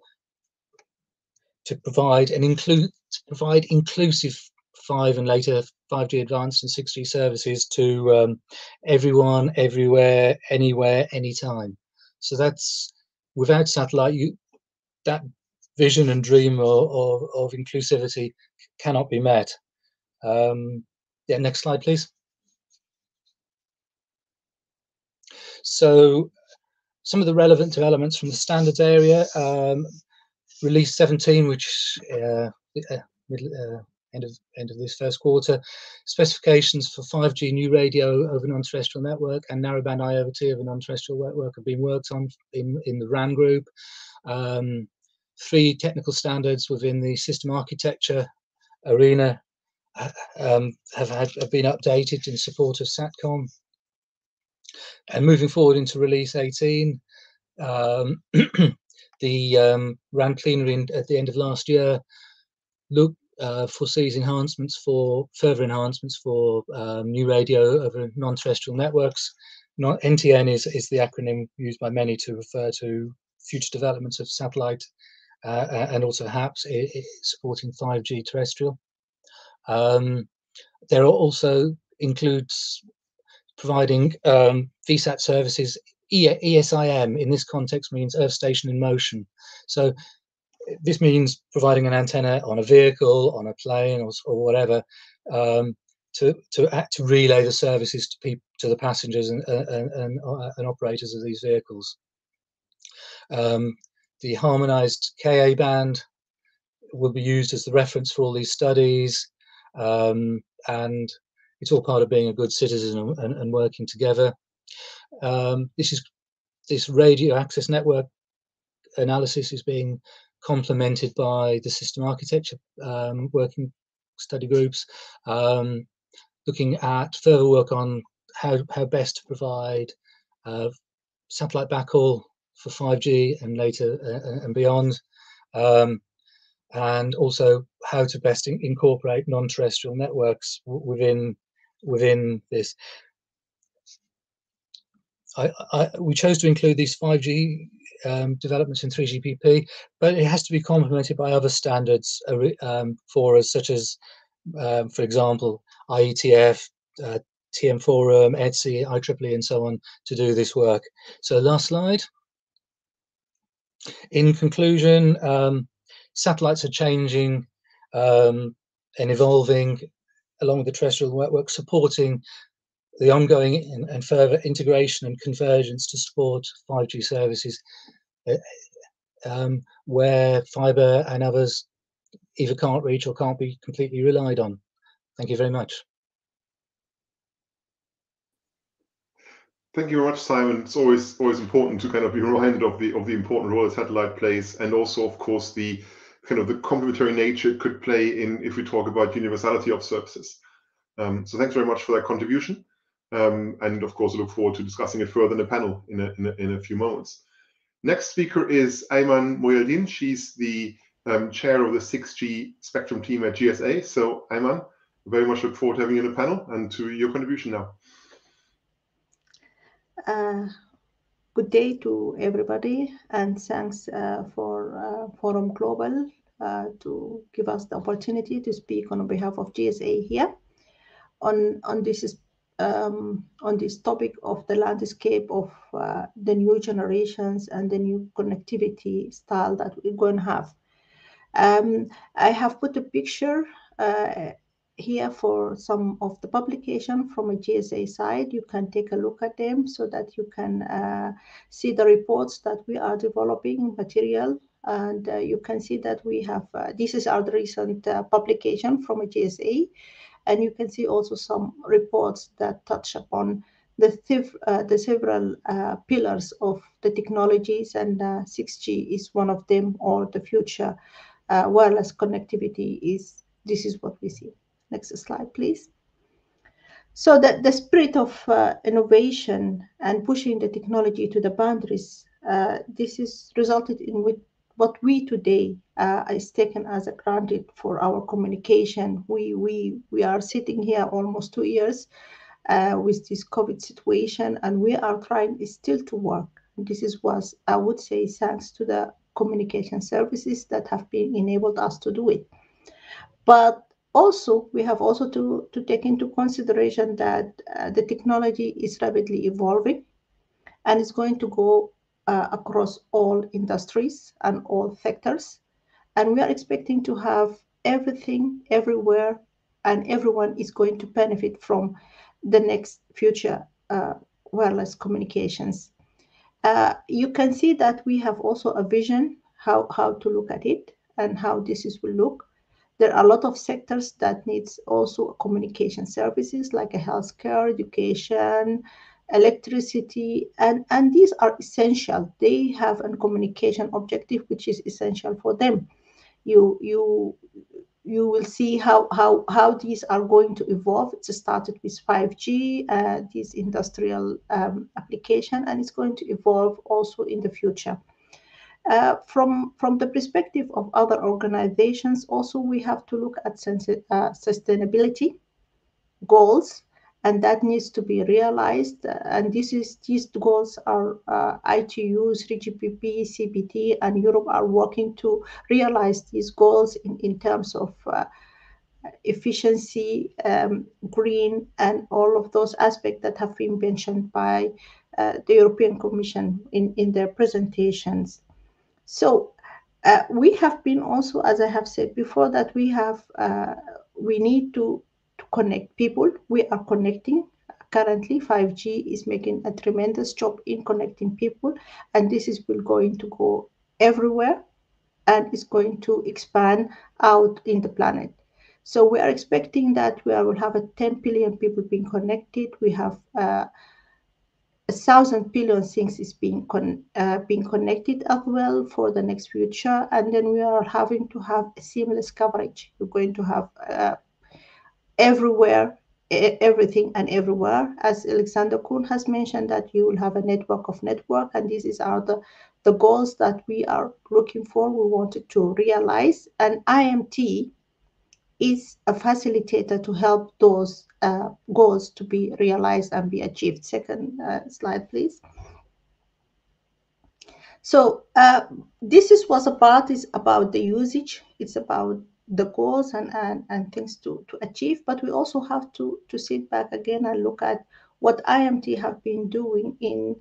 G: to provide and include to provide inclusive five and later 5G advanced and 6G services to um, everyone, everywhere, anywhere, anytime. So that's without satellite, you that vision and dream of, inclusivity cannot be met. Um, yeah, next slide, please. So some of the relevant developments from the standards area, um, release 17, which uh, uh, uh, end of end of this first quarter, specifications for 5G new radio over non-terrestrial network and narrowband IoT over non-terrestrial network have been worked on in in the RAN group. Um, three technical standards within the system architecture arena uh, um, have had have been updated in support of SATCOM and moving forward into release 18, um, *clears throat* the um, RAN plenary at the end of last year look uh, foresees enhancements for further enhancements for um, new radio over non-terrestrial networks. Not, NTN is, is the acronym used by many to refer to future developments of satellite and also HAPS supporting 5G terrestrial. Um, there are also includes providing um, VSAT services. ESIM in this context means Earth Station in Motion. So this means providing an antenna on a vehicle, on a plane, or, or whatever, um, to to act to relay the services to people, to the passengers and and, and, uh, and operators of these vehicles. Um, the harmonized Ka band will be used as the reference for all these studies. um, and it's all part of being a good citizen and, and working together. Um, this is this radio access network analysis is being complemented by the system architecture um, working study groups, um, looking at further work on how, how best to provide uh, satellite backhaul for 5G and later uh, and beyond, um, and also how to best in incorporate non-terrestrial networks within within this. I, I, we chose to include these 5G um, developments in 3GPP, but it has to be complemented by other standards uh, um, for us, such as, um, for example, IETF, uh, TM Forum, ETSI, IEEE, and so on to do this work. So last slide. In conclusion, um, satellites are changing um, and evolving along with the terrestrial network, supporting the ongoing and, and, further integration and convergence to support 5G services uh, um, where fiber and others either can't reach or can't be completely relied on. Thank you very much.
B: Thank you very much, Simon. It's always always important to kind of be reminded of the of the important role that satellite plays, and also, of course, the kind of the complementary nature it could play in if we talk about universality of services. Um, so thanks very much for that contribution. Um, and of course, I look forward to discussing it further in the panel in a, in a, in a few moments. Next speaker is Ayman Moyaldin. She's the um, chair of the 6G spectrum team at GSA. So Ayman, very much look forward to having you in the panel and to your contribution now.
H: Uh, good day to everybody and thanks uh, for uh, Forum Global uh, to give us the opportunity to speak on behalf of GSA here on, on this um, on this topic of the landscape of the new generations and the new connectivity style that we're going to have. Um, I have put a picture here for some of the publication from a GSA side. You can take a look at them so that you can uh, see the reports that we are developing material. And uh, you can see that we have, uh, this is our recent uh, publication from a GSA. And you can see also some reports that touch upon the, uh, the several uh, pillars of the technologies and 6G is one of them or the future wireless connectivity is, this is what we see. Next slide, please. So that the spirit of uh, innovation and pushing the technology to the boundaries, uh, this is resulted in with what we today uh, is taken as a granted for our communication. We we we are sitting here almost two years uh, with this COVID situation, and we are trying still to work. This is was I would say thanks to the communication services that have been enabled us to do it. But also, we have also to, to take into consideration that uh, the technology is rapidly evolving and it's going to go uh, across all industries and all sectors. And we are expecting to have everything everywhere and everyone is going to benefit from the next future uh, wireless communications. Uh, you can see that we have also a vision how, how to look at it and how this is will look there are a lot of sectors that needs also communication services like a healthcare, education, electricity, and, and these are essential. They have a communication objective which is essential for them. You you you will see how how how these are going to evolve. It started with 5G, uh, this industrial um, application, and it's going to evolve also in the future. Uh, from, from the perspective of other organizations, also we have to look at uh, sustainability goals, and that needs to be realized. and this is these goals are uh, ITU, 3GPP, CEPT, and Europe are working to realize these goals in, in terms of uh, efficiency, um, green, and all of those aspects that have been mentioned by uh, the European Commission in, in their presentations. So uh, we have been also, as I have said before, that we have uh, we need to, to connect people. We are connecting. Currently, 5G is making a tremendous job in connecting people, and this is will going to go everywhere, and is going to expand out in the planet. So we are expecting that we will have a 10 billion people being connected. We have uh, a thousand billion things is being con uh, being connected as well for the next future, and then we are having to have seamless coverage. We're going to have uh, everywhere everything and everywhere. As Alexander Kuhn has mentioned, that you will have a network of network, and this is are the, the goals that we are looking for, we wanted to realize. And IMT is a facilitator to help those uh, goals to be realized and be achieved. Second uh, slide, please. So uh, this is what a part is about the usage. It's about the goals and, and, and things to, to achieve, but we also have to, to sit back again and look at what IMT have been doing in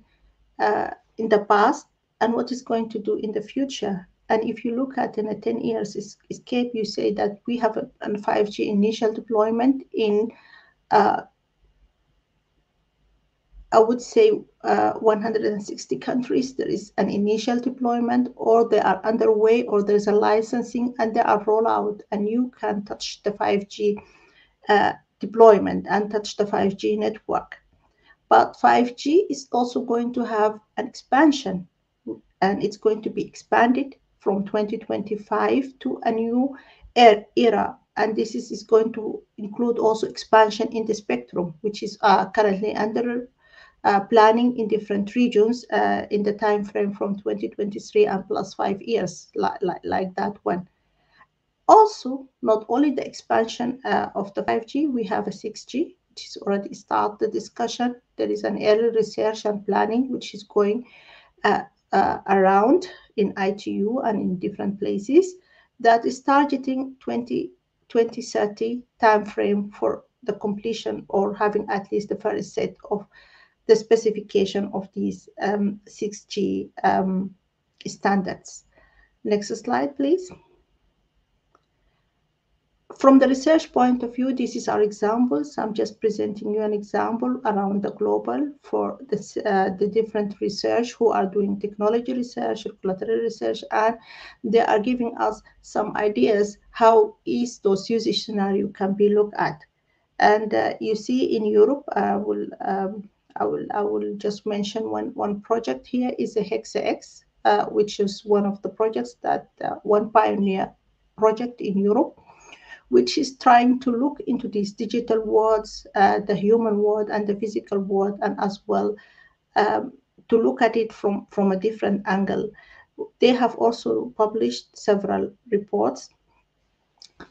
H: uh, in the past and what is going to do in the future. And if you look at in a 10 years escape, you say that we have a, a 5G initial deployment in uh, I would say uh, 160 countries, there is an initial deployment or they are underway or there's a licensing and they are rollout and you can touch the 5G uh, deployment and touch the 5G network. But 5G is also going to have an expansion and it's going to be expanded from 2025 to a new era. And this is, is going to include also expansion in the spectrum, which is uh, currently under uh, planning in different regions uh, in the time frame from 2023 and plus five years, like, like, like that one. Also, not only the expansion uh, of the 5G, we have a 6G, which is already started the discussion. There is an early research and planning, which is going uh, uh, around in ITU and in different places that is targeting 20, 2030 timeframe for the completion or having at least the first set of the specification of these um, 6G um, standards. Next slide, please. From the research point of view, this is our examples. I'm just presenting you an example around the global for this, uh, the different research who are doing technology research, regulatory research, and they are giving us some ideas how is those usage scenario can be looked at. And uh, you see in Europe, uh, will um, I will I will just mention one one project here is a Hexa-X, uh, which is one of the projects that uh, one pioneer project in Europe, which is trying to look into these digital worlds, uh, the human world and the physical world, and as well um, to look at it from from a different angle. They have also published several reports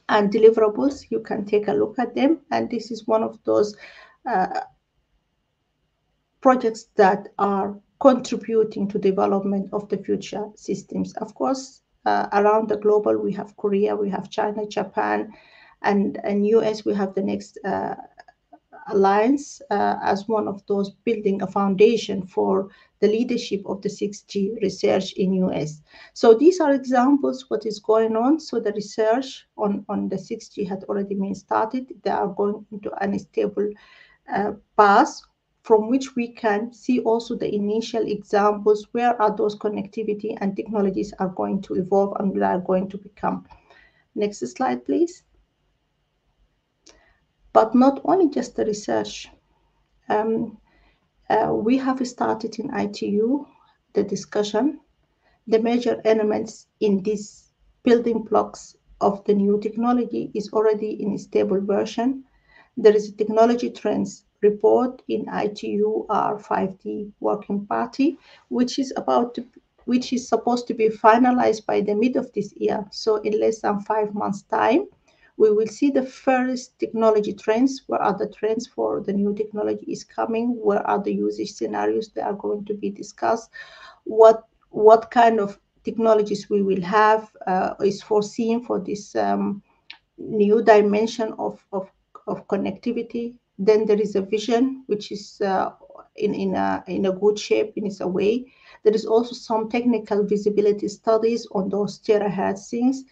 H: and deliverables. You can take a look at them, and this is one of those uh, projects that are contributing to development of the future systems. Of course, uh, around the global, we have Korea, we have China, Japan, and, and US, we have the next uh, alliance uh, as one of those building a foundation for the leadership of the 6G research in US. So these are examples what is going on. So the research on, on the 6G had already been started. They are going into an stable uh, path from which we can see also the initial examples where are those connectivity and technologies are going to evolve and are going to become. Next slide, please. But not only just the research. Um, uh, we have started in ITU the discussion, the major elements in these building blocks of the new technology is already in a stable version. There is technology trends report in ITU R5D Working Party, which is about to, which is supposed to be finalized by the mid of this year. So in less than five months' time, we will see the first technology trends. Where are the trends for the new technology is coming? Where are the usage scenarios that are going to be discussed? What what kind of technologies we will have uh, is foreseen for this um, new dimension of, of, of connectivity then there is a vision, which is uh, in, in, a, in a good shape in its way. There is also some technical visibility studies on those terahertz things.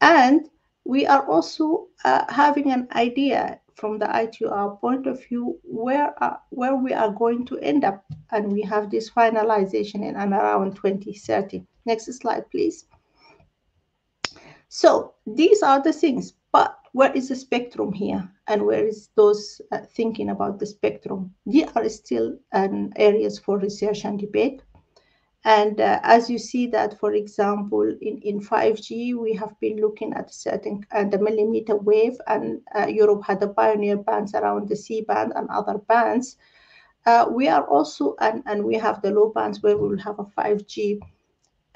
H: And we are also uh, having an idea from the ITUR point of view where uh, where we are going to end up, and we have this finalization in and around 2030. Next slide, please. So these are the things, where is the spectrum here and where is those uh, thinking about the spectrum? These are still um, areas for research and debate. And uh, as you see that, for example, in, in 5G, we have been looking at certain uh, the millimeter wave, and uh, Europe had the pioneer bands around the C band and other bands. Uh, we are also, and, and we have the low bands where we will have a 5G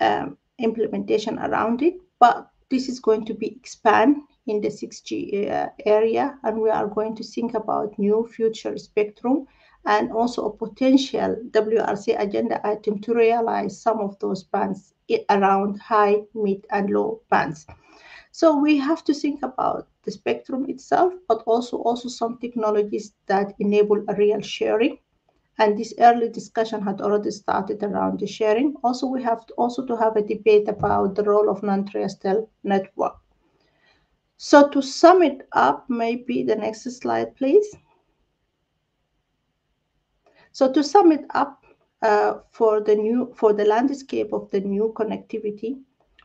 H: um, implementation around it, but this is going to be expand in the 6G uh, area, and we are going to think about new future spectrum and also a potential WRC agenda item to realize some of those bands around high, mid, and low bands. So we have to think about the spectrum itself, but also also some technologies that enable a real sharing. And this early discussion had already started around the sharing. Also, we have to also to have a debate about the role of non-terrestrial network. So to sum it up, maybe the next slide, please. So to sum it up, uh, for the new for the landscape of the new connectivity,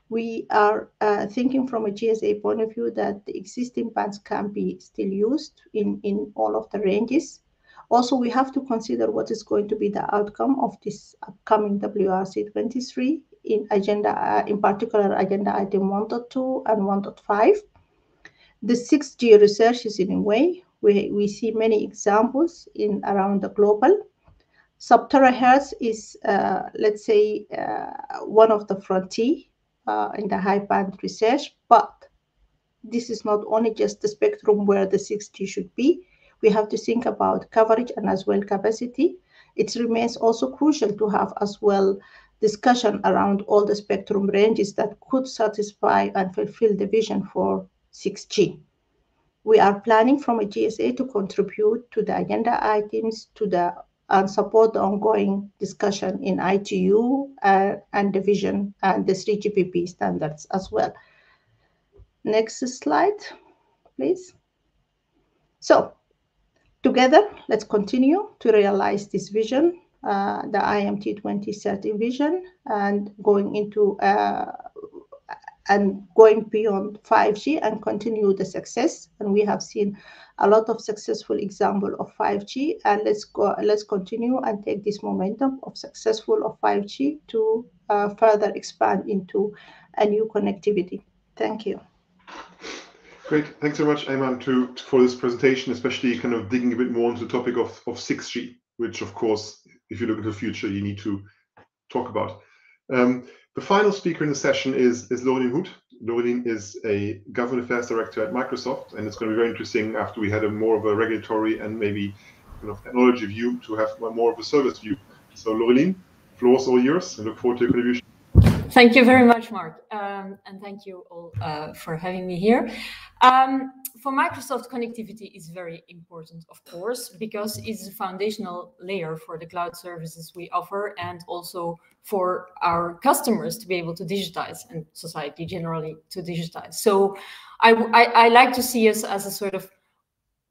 H: we are uh, thinking from a GSA point of view that the existing bands can be still used in, in all of the ranges. Also, we have to consider what is going to be the outcome of this upcoming WRC 23 in agenda, uh, in particular agenda item 1.2 and 1.5. The 6G research is in a way, we, we see many examples in around the global Sub-terahertz is, uh, let's say, uh, one of the frontier uh, in the high band research, but this is not only just the spectrum where the 6G should be. We have to think about coverage and as well capacity. It remains also crucial to have as well discussion around all the spectrum ranges that could satisfy and fulfill the vision for 6G. We are planning from a GSA to contribute to the agenda items, to the and support the ongoing discussion in ITU uh, and division and the 3GPP standards as well. Next slide, please. So together, let's continue to realize this vision, uh, the IMT 2030 vision, and going into uh, and going beyond 5G and continue the success. And we have seen a lot of successful example of 5G. And let's go, let's continue and take this momentum of successful of 5G to uh, further expand into a new connectivity. Thank you.
B: Great, thanks so much, Ayman, to, for this presentation, especially kind of digging a bit more into the topic of, of 6G, which of course, if you look into the future, you need to talk about. Um, the final speaker in the session is, is Laureline Hood. Laureline is a government affairs director at Microsoft, and it's going to be very interesting after we had a more of a regulatory and maybe kind of technology view to have more of a service view. So Laureline, floor is all yours. I look forward to your contribution.
I: Thank you very much, Mark, um, and thank you all uh, for having me here. Um, for Microsoft, connectivity is very important, of course, because it's a foundational layer for the cloud services we offer and also for our customers to be able to digitize and society generally to digitize. So I, I, I like to see us as a sort of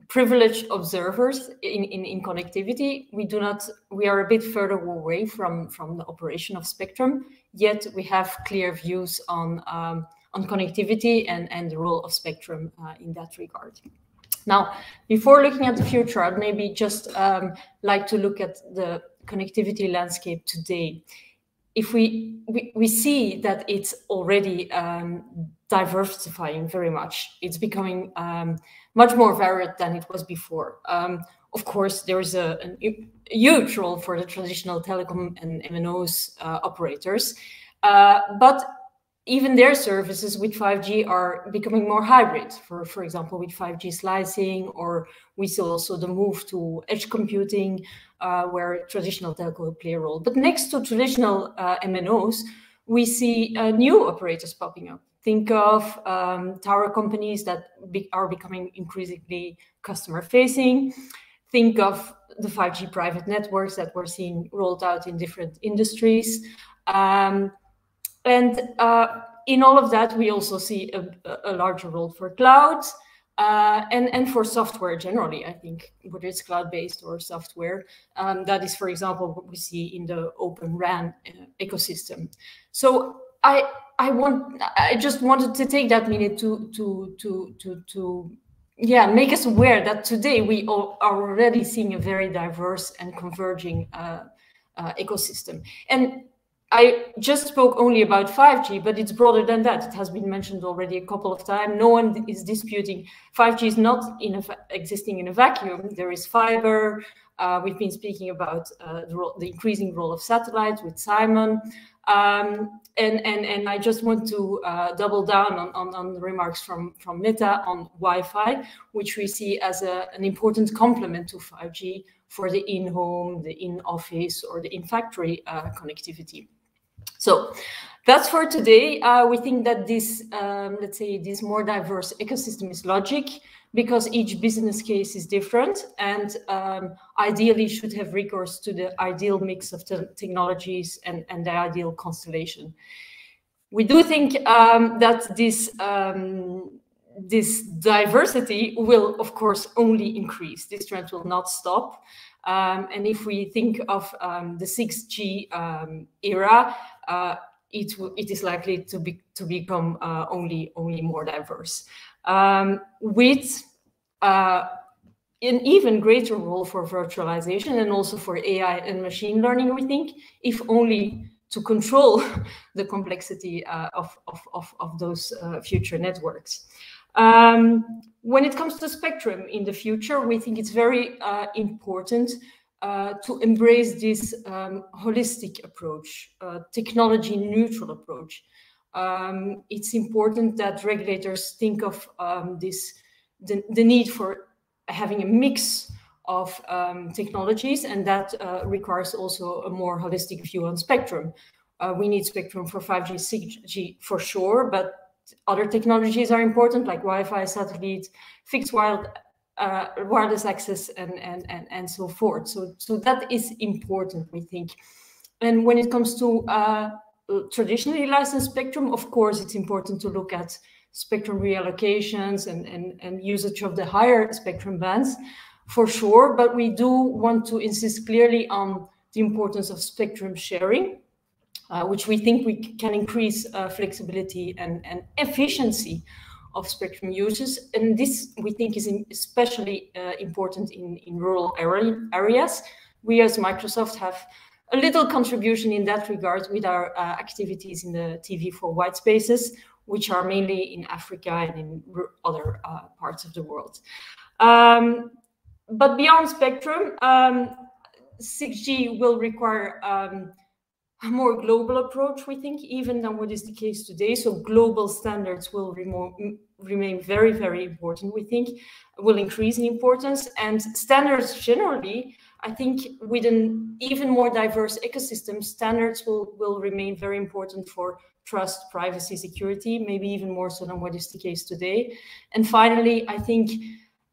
I: privileged observers in, in, in connectivity. We do not, we are a bit further away from, from the operation of spectrum, yet we have clear views on um, on connectivity and, and the role of spectrum uh, in that regard. Now, before looking at the future, I'd maybe just um, like to look at the connectivity landscape today. If we, we, we see that it's already um, diversifying very much, it's becoming um, much more varied than it was before. Um, of course, there is a, a, huge role for the traditional telecom and MNOs uh, operators, uh, but even their services with 5G are becoming more hybrid. For for example, with 5G slicing, or we see also the move to edge computing, uh, where traditional telco play a role. But next to traditional uh, MNOs, we see uh, new operators popping up. Think of um, tower companies that be are becoming increasingly customer facing. Think of the 5G private networks that we're seeing rolled out in different industries. Um, and uh, in all of that, we also see a, a larger role for cloud uh, and, and for software generally, I think, whether it's cloud-based or software. Um, that is, for example, what we see in the Open RAN uh, ecosystem. So I I want I just wanted to take that minute to to to to to yeah make us aware that today we are already seeing a very diverse and converging uh, uh, ecosystem and I just spoke only about 5G, but it's broader than that. It has been mentioned already a couple of times. No one is disputing 5G is not in existing in a vacuum. There is fiber. Uh, we've been speaking about uh, the, the, increasing role of satellites with Simon. Um, and, and, and I just want to uh, double down on, on, on, the remarks from, from Meta on Wi-Fi, which we see as a, an important complement to 5G for the in-home, the in-office, or the in-factory uh, connectivity. So that's for today. Uh, we think that this, um, let's say, this more diverse ecosystem is logic because each business case is different and um, ideally should have recourse to the ideal mix of the technologies and, and the ideal constellation. We do think um, that this um, this diversity will, of course, only increase. This trend will not stop. Um, and if we think of um, the 6G um, era, it, it is likely to be to become uh, only only more diverse um, with uh, an even greater role for virtualization and also for AI and machine learning, we think, if only to control *laughs* the complexity uh, of, of, of, of, those uh, future networks. Um, when it comes to spectrum in the future, we think it's very uh, important uh, to embrace this um, holistic approach, uh, technology neutral approach. Um, it's important that regulators think of um, this the, the need for having a mix of um, technologies, and that uh, requires also a more holistic view on spectrum. Uh, we need spectrum for 5G, 6G for sure, but other technologies are important, like Wi-Fi, satellite, fixed wired, uh, wireless access, and, and, and, and so forth. So, so that is important, we think. And when it comes to uh, traditionally licensed spectrum, of course, it's important to look at spectrum reallocations and, and, and usage of the higher spectrum bands for sure, but we do want to insist clearly on the importance of spectrum sharing, uh, which we think we can increase uh, flexibility and, and efficiency of spectrum uses. And this we think is especially uh, important in, in rural areas. We as Microsoft have a little contribution in that regard with our uh, activities in the TV for white spaces, which are mainly in Africa and in other uh, parts of the world. Um, but beyond spectrum, um, 6G will require um, a more global approach, we think, even than what is the case today. So global standards will remain very, very important, we think, will increase in importance. And standards generally, I think with an even more diverse ecosystem, standards will, will remain very important for trust, privacy, security, maybe even more so than what is the case today. And finally, I think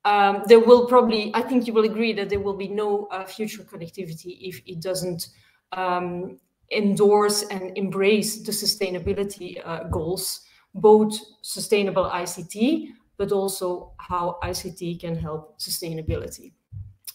I: um, there will probably, I think you will agree that there will be no uh, future connectivity if it doesn't um, endorse and embrace the sustainability uh, goals, both sustainable ICT, but also how ICT can help sustainability.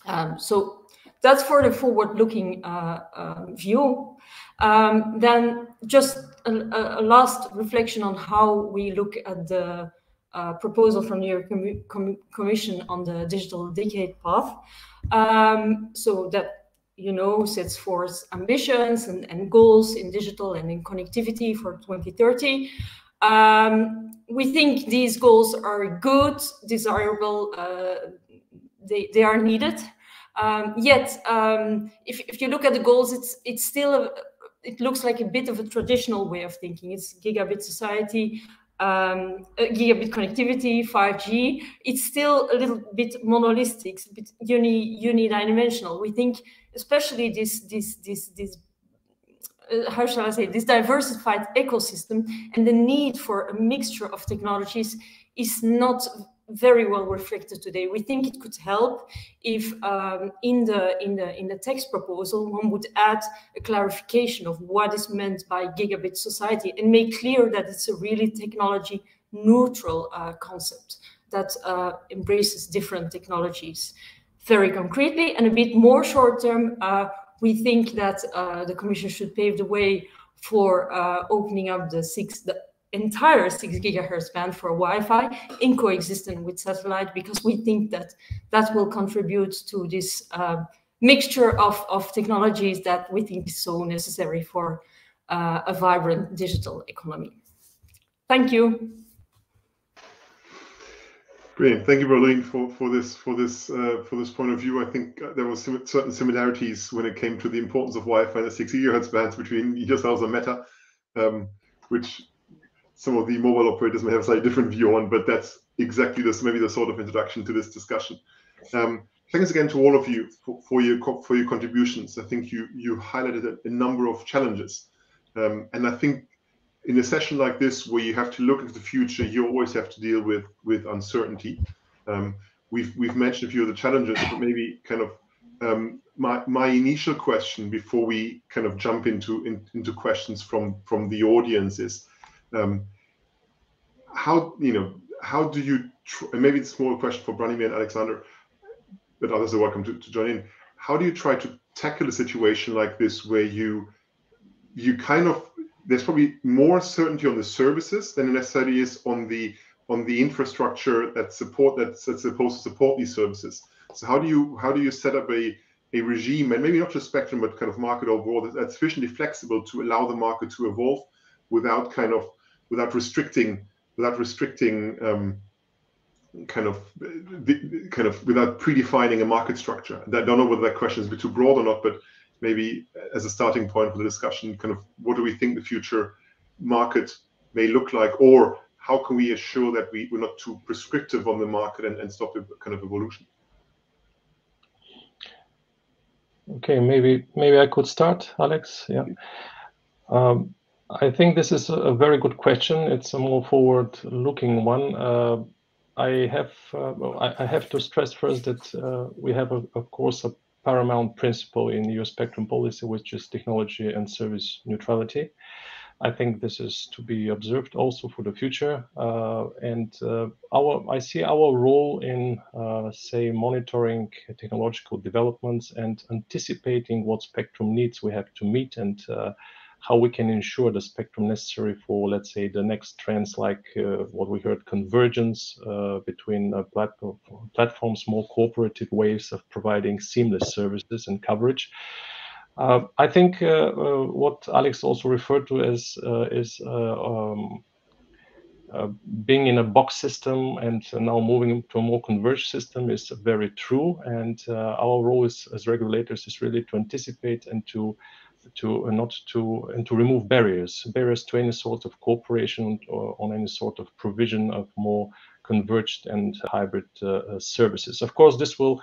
I: Um, so that's for the forward-looking uh, uh, view. Um, then just a, a, last reflection on how we look at the uh, proposal from the European Com Commission on the digital decade path. Um, so that, you know, sets forth ambitions and, and, goals in digital and in connectivity for 2030. Um, we think these goals are good, desirable, uh, they, they are needed. Um, yet, um, if, if you look at the goals, it's it's still a, it looks like a bit of a traditional way of thinking. It's gigabit society, um, gigabit connectivity, 5G. It's still a little bit monolithic, a bit uni unidimensional. We think, especially this this this this. Uh, how shall I say this diversified ecosystem and the need for a mixture of technologies is not very well reflected today. We think it could help if um, in the in the in the text proposal one would add a clarification of what is meant by gigabit society and make clear that it's a really technology neutral uh, concept that uh, embraces different technologies very concretely and a bit more short term. Uh, we think that uh, the Commission should pave the way for uh, opening up the six the entire six gigahertz band for Wi-Fi in coexistence with satellite because we think that that will contribute to this uh, mixture of, of technologies that we think is so necessary for uh, a vibrant digital economy. Thank you.
B: Brilliant. Thank you, Laureline, for, for this for this uh, for this point of view. I think there were sim certain similarities when it came to the importance of Wi-Fi and the six gigahertz bands between yourselves and Meta, um, which some of the mobile operators may have a slightly different view on, but that's exactly this maybe the sort of introduction to this discussion. Um, thanks again to all of you for, for, your for your contributions. I think you you highlighted a, a number of challenges, um, and I think in a session like this where you have to look into the future, you always have to deal with with uncertainty. Um, we've we've mentioned a few of the challenges, but maybe kind of um, my my initial question before we kind of jump into in, into questions from from the audience is um, how you know how do you maybe it's more a question for Branimir and Alexander, but others are welcome to, to join in. How do you try to tackle a situation like this where you you kind of there's probably more certainty on the services than necessarily is on the on the infrastructure that support that's, that's supposed to support these services. So how do you how do you set up a a regime and maybe not just spectrum but kind of market overall that's sufficiently flexible to allow the market to evolve without kind of without restricting without restricting um, kind of kind of without predefining a market structure. I don't know whether that question is a bit too broad or not, but maybe as a starting point for the discussion, kind of what do we think the future market may look like, or how can we assure that we, we're not too prescriptive on the market and, and stop the kind of evolution?
E: Okay, maybe maybe I could start, Alex. Yeah. Um, I think this is a very good question. It's a more forward-looking one. Uh, I have uh, I, I, have to stress first that uh, we have, a, of course, a paramount principle in EU spectrum policy, which is technology and service neutrality. I think this is to be observed also for the future. Uh, and uh, our, I see our role in, uh, say, monitoring technological developments and anticipating what spectrum needs we have to meet and uh, how we can ensure the spectrum necessary for, let's say, the next trends like uh, what we heard, convergence uh, between uh, platform, platforms, more cooperative ways of providing seamless services and coverage. Uh, I think uh, uh, what Alex also referred to as is um, uh, being in a box system and uh, now moving to a more converged system is very true. And uh, our role is, as regulators is really to anticipate and to to uh, not to and to remove barriers. Barriers to any sort of cooperation or on any sort of provision of more converged and hybrid uh, uh services. Of course this will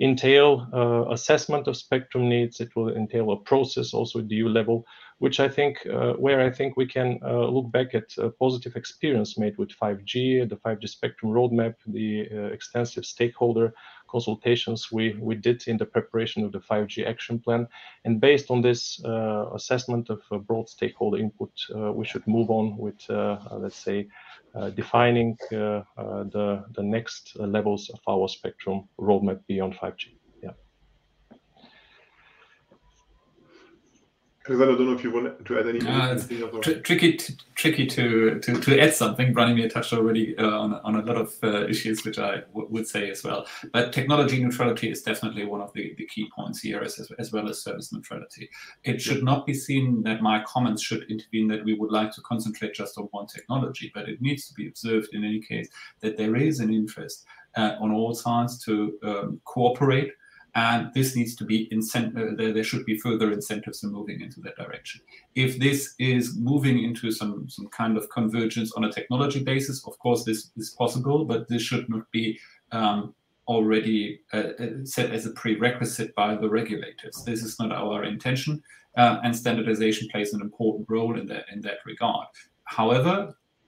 E: entail uh, assessment of spectrum needs. It will entail a process also at the eu level which i think uh, where i think we can uh, look back at positive experience made with 5g the 5g spectrum roadmap the extensive stakeholder consultations we, we did in the preparation of the 5G action plan. And based on this uh, assessment of uh, broad stakeholder input, uh, we should move on with, uh, let's say, uh, defining uh, the, the next levels of our spectrum roadmap beyond 5G.
B: I don't know if you want to add anything. Uh,
F: tr tricky, to, tricky to, to, to add something. Branimir touched already uh, on, on a lot of uh, issues, which I would say as well. But technology neutrality is definitely one of the, the key points here, as, as well as service neutrality. It should not be seen that my comments should intervene that we would like to concentrate just on one technology, but it needs to be observed in any case that there is an interest uh, on all sides to um, cooperate and this needs to be incentive. There, there, should be further incentives in moving into that direction. If this is moving into some some kind of convergence on a technology basis, of course this is possible, but this should not be um, already uh, uh, set as a prerequisite by the regulators. This is not our intention, uh, and standardization plays an important role in that in that regard. However,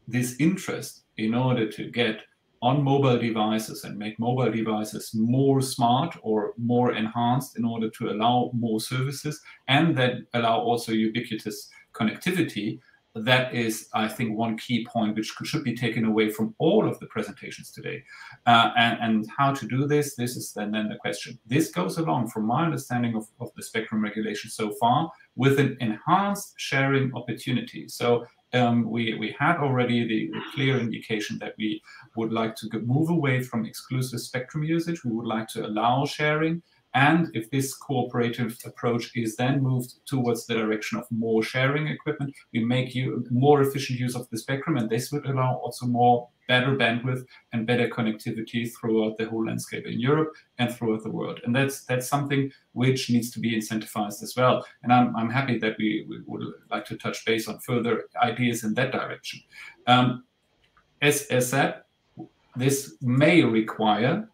F: this interest in order to get on mobile devices and make mobile devices more smart or more enhanced in order to allow more services and that allow also ubiquitous connectivity that is, I think, one key point which should be taken away from all of the presentations today. Uh, and, and, how to do this, this is then, then the question. This goes along, from my understanding of, of the spectrum regulation so far, with an enhanced sharing opportunity. So um, we, we had already the, the, clear indication that we would like to move away from exclusive spectrum usage. We would like to allow sharing. And if this cooperative approach is then moved towards the direction of more sharing equipment, we make you more efficient use of the spectrum, and this would allow also more better bandwidth and better connectivity throughout the whole landscape in Europe and throughout the world. And that's that's something which needs to be incentivized as well. And I'm, I'm happy that we, we would like to touch base on further ideas in that direction. Um, as, as said, this may require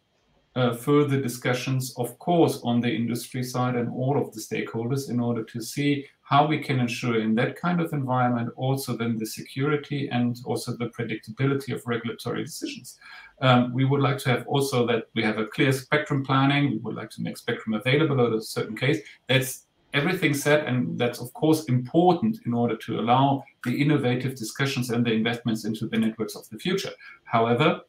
F: uh, further discussions, of course, on the industry side and all of the stakeholders in order to see how we can ensure in that kind of environment also then the security and also the predictability of regulatory decisions. Um, we would like to have also that we have a clear spectrum planning. We would like to make spectrum available at a certain case. That's everything said, and that's of course important in order to allow the innovative discussions and the investments into the networks of the future. However,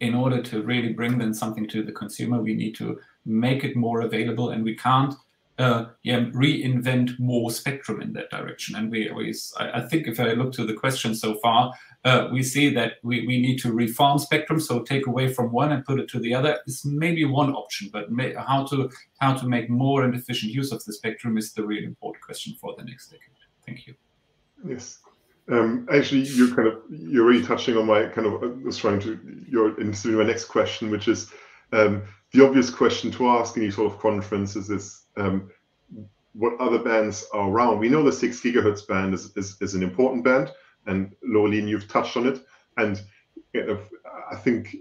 F: in order to really bring then something to the consumer, we need to make it more available, and we can't uh, yeah, reinvent more spectrum in that direction. And we always, I, think, if I look to the question so far, uh, we see that we, we need to reform spectrum, so take away from one and put it to the other is maybe one option, but may, how to how to make more and efficient use of the spectrum is the really important question for the next decade. Thank you.
B: Yes. Um, actually, you're kind of you're really touching on my kind of I was trying to you're into my next question, which is um, the obvious question to ask in these sort of conferences is um, what other bands are around. We know the six gigahertz band is, is, is an important band, and Laureline, you've touched on it. And you know, I think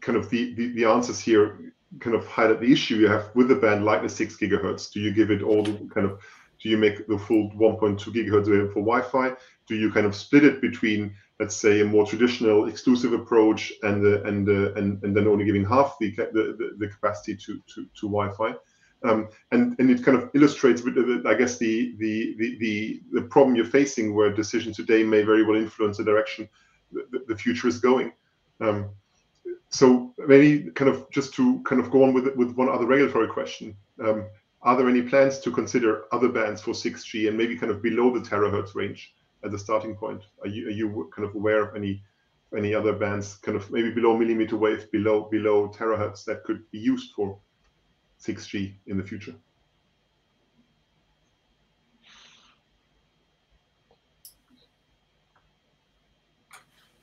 B: kind of the, the, the answers here kind of highlight the issue you have with a band like the six gigahertz. Do you give it all the kind of do you make the full 1.2 gigahertz available for Wi-Fi? Do you kind of split it between, let's say, a more traditional exclusive approach and uh, and, uh, and and then only giving half the the, the capacity to to, to Wi-Fi? Um, and and it kind of illustrates, I guess, the, the the the the problem you're facing, where decisions today may very well influence the direction the, the future is going. Um, so maybe kind of just to kind of go on with with one other regulatory question. Um, are there any plans to consider other bands for 6G and maybe kind of below the terahertz range as a starting point? Are you are you kind of aware of any any other bands kind of maybe below millimeter wave, below below terahertz that could be used for 6G in the future?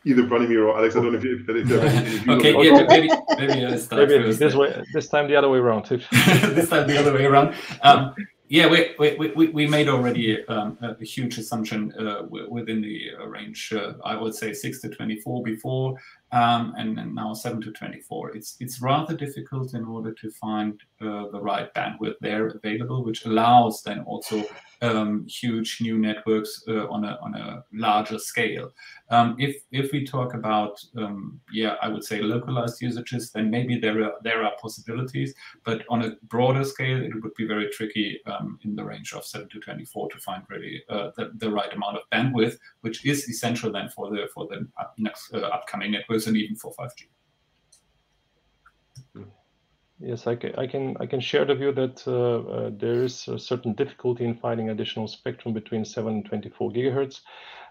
B: Either Branimir or Alex. I don't know if you. If you
F: have *laughs* okay, yeah, maybe maybe I start
E: maybe first. this way. This time the other way around. *laughs*
F: this time the other way around. Um, yeah, we, we, we, we made already um, a huge assumption uh, within the uh, range. Uh, I would say six to twenty-four before, um, and, and, now seven to twenty-four. It's it's rather difficult in order to find uh, the right bandwidth there available, which allows then also um, huge new networks uh, on a on a larger scale. Um, if if we talk about um, yeah, I would say localized usages, then maybe there are there are possibilities, but on a broader scale, it would be very tricky um, in the range of seven to twenty four to find really uh, the, the right amount of bandwidth, which is essential then for the for the up next uh, upcoming networks and even for five G.
E: Yes, I can, I can, I can share the view that uh, uh, there is a certain difficulty in finding additional spectrum between 7 and 24 gigahertz.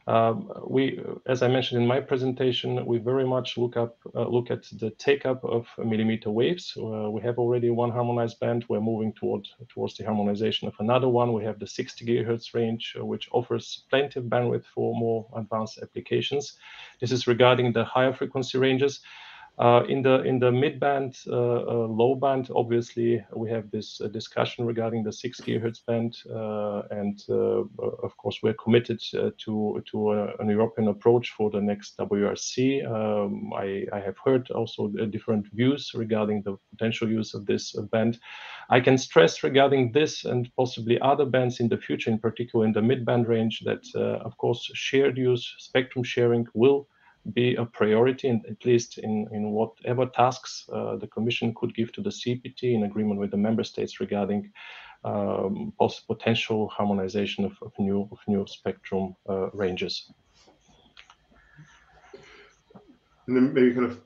E: Um, we, as I mentioned in my presentation, we very much look up, uh, look at the take up of millimeter waves. Uh, we have already one harmonized band. We're moving toward towards the harmonization of another one. We have the 60 gigahertz range, uh, which offers plenty of bandwidth for more advanced applications. This is regarding the higher frequency ranges. Uh, in the in the mid band, uh, uh, low band, obviously we have this discussion regarding the six gigahertz band, and of course we're committed to to a, an European approach for the next WRC. Um, I, I have heard also different views regarding the potential use of this band. I can stress regarding this and possibly other bands in the future, in particular in the mid band range, that uh, of course shared use spectrum sharing will be a priority, and at least in, in whatever tasks uh, the Commission could give to the CEPT in agreement with the member states regarding um, potential harmonization of, of, new of new spectrum uh, ranges.
B: And then maybe kind of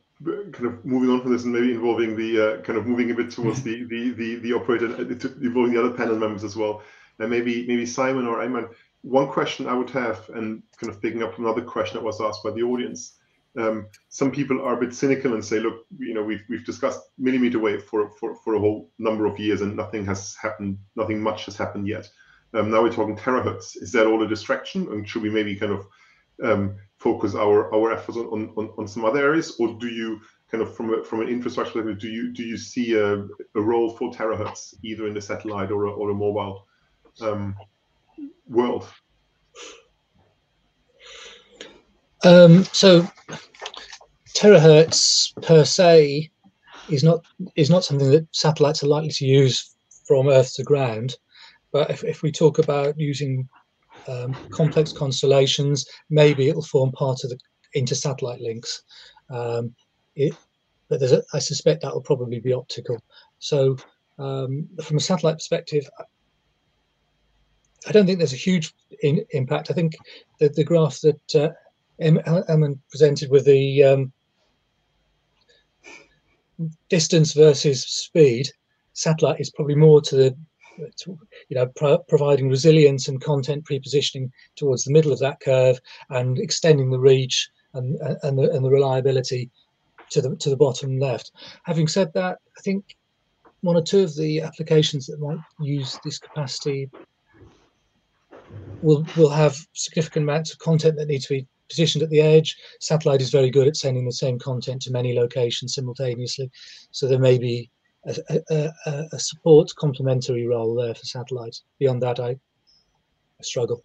B: kind of moving on from this and maybe involving the uh, kind of moving a bit towards the *laughs* the the, the operator uh, involving the other panel members as well and maybe maybe simon or ayman one question i would have and kind of picking up another question that was asked by the audience um, some people are a bit cynical and say look you know we've we've discussed millimeter wave for for, for a whole number of years and nothing has happened nothing much has happened yet. Um, now we're talking terahertz. Is that all a distraction? And should we maybe kind of um, focus our our efforts on, on on some other areas, or do you kind of from a, from an infrastructure level, do you do you see a, a role for terahertz either in the satellite or a, or a mobile? Um, world?
G: Um, so terahertz per se is not is not something that satellites are likely to use from Earth to ground. But if, if we talk about using um, complex constellations, maybe it'll form part of the inter-satellite links. Um, it, but a, I suspect that will probably be optical. So um, from a satellite perspective, I don't think there's a huge in, impact. I think that the graph that uh, presented with the um, distance versus speed, satellite is probably more to the you know, pro providing resilience and content pre-positioning towards the middle of that curve and extending the reach and, and, the, and the reliability to the to the bottom left. Having said that, I think one or two of the applications that might use this capacity will will have significant amounts of content that need to be positioned at the edge. Satellite is very good at sending the same content to many locations simultaneously, so there may be a, a, a support complementary role there for satellites. Beyond that, I, I struggle.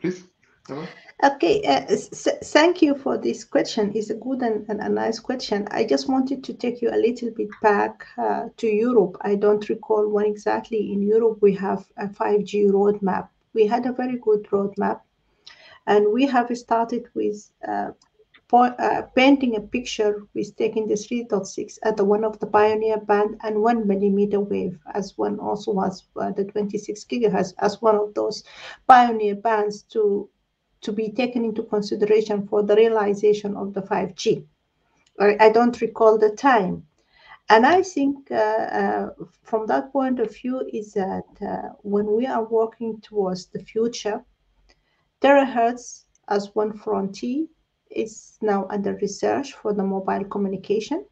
B: Please.
H: Okay, uh, thank you for this question. It's a good and, and, a nice question. I just wanted to take you a little bit back uh, to Europe. I don't recall when exactly in Europe we have a 5G roadmap. We had a very good roadmap, and we have started with uh, uh, painting a picture with taking the 3.6 at the one of the pioneer band and one millimeter wave as one also was uh, the 26 gigahertz as one of those pioneer bands to to be taken into consideration for the realization of the 5G. I don't recall the time. And I think uh, uh, from that point of view is that uh, when we are working towards the future, terahertz as one frontier is now under research for the mobile communication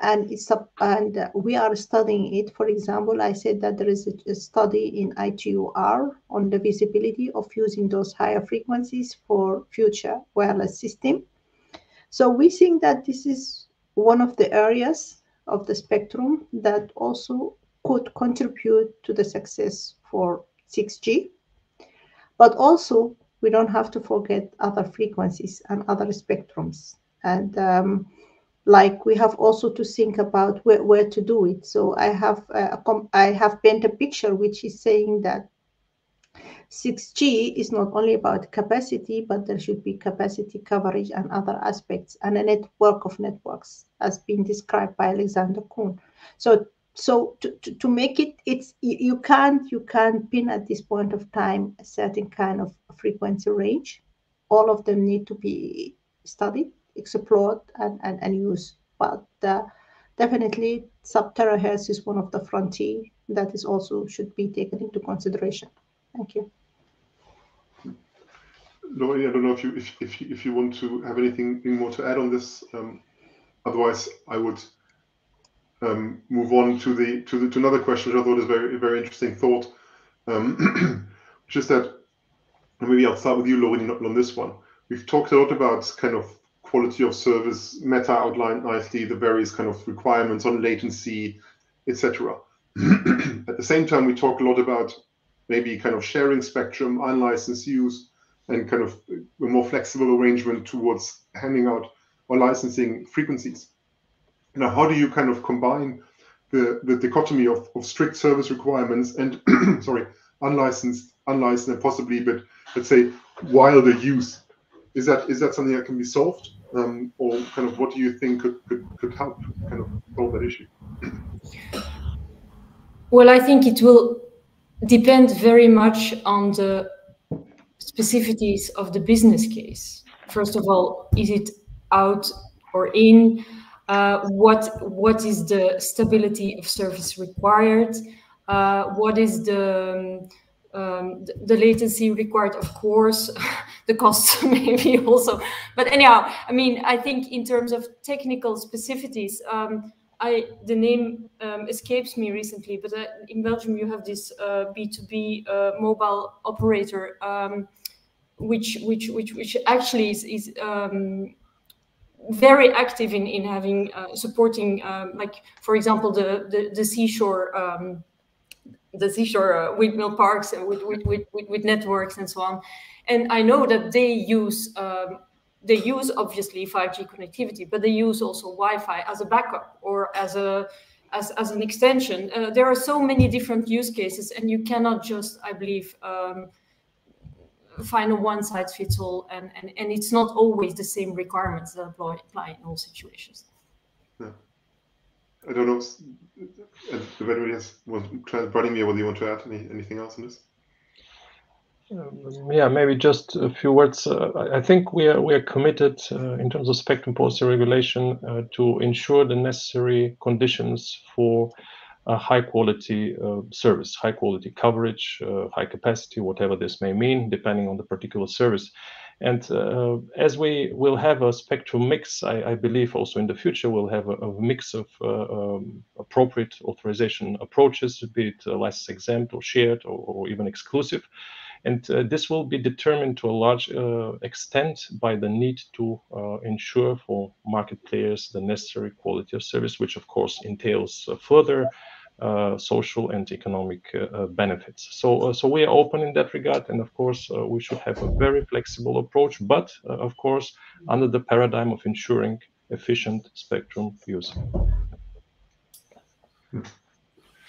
H: and it's up, and we are studying it. For example, I said that there is a, a, study in ITU-R on the visibility of using those higher frequencies for future wireless system. So we think that this is one of the areas of the spectrum that also could contribute to the success for 6G. But also we don't have to forget other frequencies and other spectrums. And um, like we have also to think about where, where to do it. So I have uh, I have painted a picture which is saying that 6G is not only about capacity, but there should be capacity coverage and other aspects, and a network of networks, as been described by Alexander Kuhn. So so to, to, to, make it it's you can't you can't pin at this point of time a certain kind of frequency range all of them need to be studied explored and, and, and used but uh, definitely sub terahertz is one of the frontier that is also should be taken into consideration thank you
B: Laurie, I don't know if you if, if you, if you want to have anything more to add on this. Um, otherwise, I would um, move on to the to the to another question, which I thought is very very interesting thought, um, *clears throat* which is that maybe I'll start with you, Lauren, on this one. We've talked a lot about kind of quality of service. Meta outlined nicely the various kind of requirements on latency, etc. *clears throat* At the same time, we talk a lot about maybe kind of sharing spectrum, unlicensed use, and kind of a more flexible arrangement towards handing out or licensing frequencies. Now, how do you kind of combine the, the dichotomy of, of strict service requirements and, *clears throat* sorry, unlicensed, unlicensed, and possibly, but let's say wilder use? Is that is that something that can be solved, um, or kind of what do you think could, could, could help kind of solve that issue?
I: Well, I think it will depend very much on the specificities of the business case. First of all, is it out or in? Uh, what what is the stability of service required? Uh, what is the um, the, the, latency required, of course, *laughs* the costs *laughs* maybe also. But anyhow, I mean, I think in terms of technical specificities, um, I the name um, escapes me recently, but uh, in Belgium you have this B2B uh, uh, mobile operator, um, which which which which actually is, is um, very active in in having uh, supporting, um, like for example, the the, the seashore um, the seashore uh, windmill parks and with, with, with, with, networks and so on. And I know that they use um, they use obviously 5G connectivity, but they use also Wi-Fi as a backup or as a as, as an extension. Uh, there are so many different use cases, and you cannot just, I believe, um, find a one size fits all, and, and, and it's not always the same requirements that apply, apply in all situations.
B: Yeah. I don't know if anybody has was Branimir, whether you want to add any, anything else on this?
E: Um, yeah, maybe just a few words. Uh, I think we are we are committed uh, in terms of spectrum policy regulation uh, to ensure the necessary conditions for a high quality uh, service, high quality coverage, uh, high capacity, whatever this may mean, depending on the particular service. And uh, as we will have a spectrum mix, I, I, believe also in the future we'll have a, a mix of uh, um, appropriate authorization approaches, be it uh, license exempt or shared or, or even exclusive. And uh, this will be determined to a large uh, extent by the need to uh, ensure for market players the necessary quality of service, which of course entails further social and economic uh, benefits. So, uh, so we are open in that regard, and of course, we should have a very flexible approach, but of course, under the paradigm of ensuring efficient spectrum use.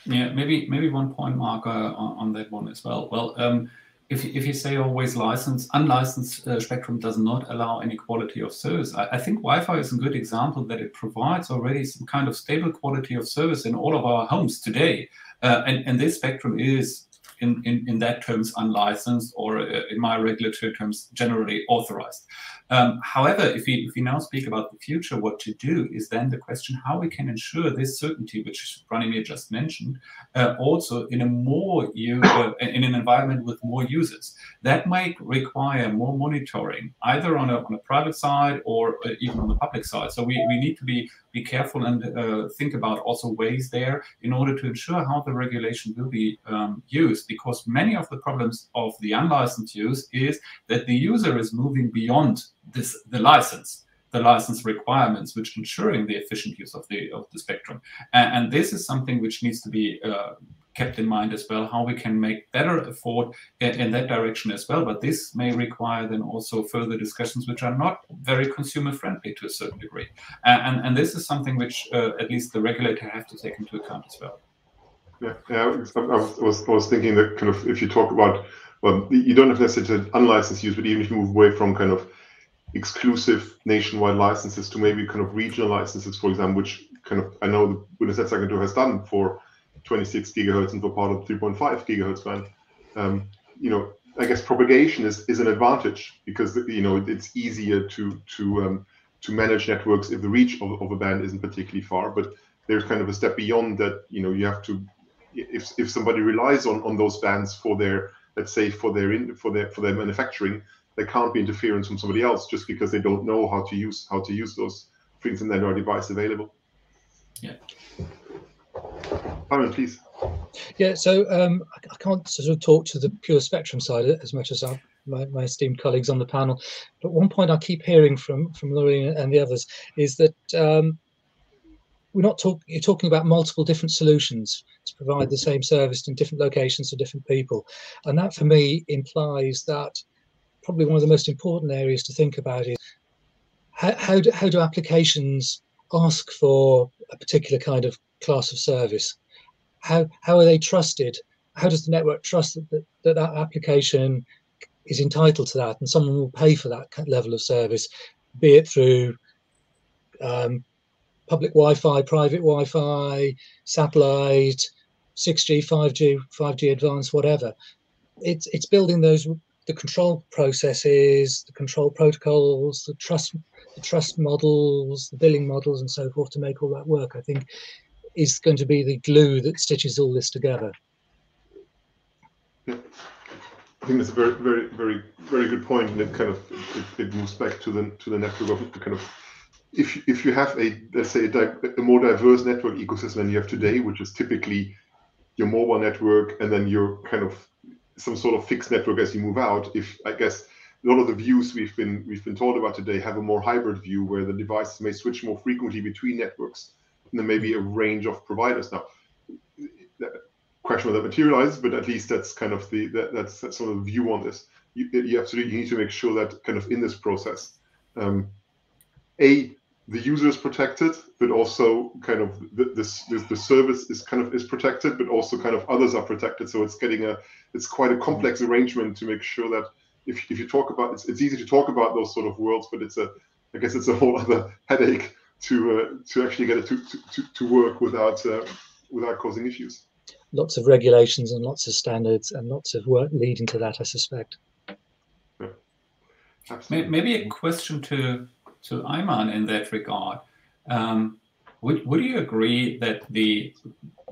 F: Yeah, maybe maybe one point, Mark, on, on, that one as well. Well. Um, if, if you say always licensed, unlicensed uh, spectrum does not allow any quality of service. I, I, think Wi-Fi is a good example that it provides already some kind of stable quality of service in all of our homes today. Uh, and, and this spectrum is in, in, in that terms unlicensed or uh, in my regulatory terms generally authorized. Um, however, if we, if we now speak about the future, what to do is then the question how we can ensure this certainty, which Branimir just mentioned, uh, also in a more uh, in an environment with more users. That might require more monitoring, either on a, on a private side or uh, even on the public side. So we, we need to be be careful and uh, think about also ways there in order to ensure how the regulation will be um, used. Because many of the problems of the unlicensed use is that the user is moving beyond this the license the license requirements, which ensuring the efficient use of the of the spectrum. And, and this is something which needs to be uh, kept in mind as well, how we can make better effort in, that direction as well. But this may require then also further discussions, which are not very consumer friendly to a certain degree. And, and, and this is something which uh, at least the regulator have to take into account as well.
B: Yeah, yeah. I was, I was thinking that kind of if you talk about well, you don't have necessarily unlicensed use, but even if you move away from kind of exclusive nationwide licenses to maybe kind of regional licenses, for example, which kind of I know the Bundesnetzagentur has done for 26 gigahertz and for part of the 3.5 gigahertz band. Um, you know, I guess propagation is, is an advantage because you know it's easier to to um, to manage networks if the reach of, of a band isn't particularly far. But there's kind of a step beyond that. You know, you have to if if somebody relies on on those bands for their let's say for their in, for their for their manufacturing, there can't be interference from somebody else just because they don't know how to use how to use those things in their device available.
F: Yeah.
B: Aaron, please.
G: Yeah, so um, I can't sort of talk to the pure spectrum side as much as my, my, esteemed colleagues on the panel, but one point I keep hearing from from Laurie and the others is that um, we're not talking. You're talking about multiple different solutions to provide the same service in different locations to different people, and that for me implies that probably one of the most important areas to think about is how, how, do, how do applications ask for a particular kind of class of service? How, how are they trusted? How does the network trust that, that, that, that application is entitled to that and someone will pay for that level of service, be it through um, public Wi-Fi, private Wi-Fi, satellite, 6G, 5G, 5G advanced, whatever. It's it's building those the control processes, the control protocols, the trust the trust models, the billing models, and so forth to make all that work. I think is going to be the glue that stitches all this together.
B: Yeah. I think that's a very, very, very, very good point, and it kind of it, it moves back to the to the network of kind of if if you have a let's say a, a, more diverse network ecosystem than you have today, which is typically your mobile network and then your kind of some sort of fixed network as you move out. If I guess a lot of the views we've been we've been told about today have a more hybrid view where the devices may switch more frequently between networks there may be a range of providers. Now, question whether that materializes, but at least that's kind of the that, that's, that's sort of view on this. You, you absolutely need to make sure that kind of in this process, um, a the user is protected, but also kind of the, this, this, the service is kind of is protected, but also kind of others are protected. So it's getting a it's quite a complex arrangement to make sure that if, if you talk about it's, it's easy to talk about those sort of worlds, but it's a I guess it's a whole other headache to uh, to actually get it to to, to work without uh, without causing issues.
G: Lots of regulations and lots of standards and lots of work leading to that, I suspect.
F: Yeah. Maybe a question to to Ayman in that regard. Um, would, would you agree that the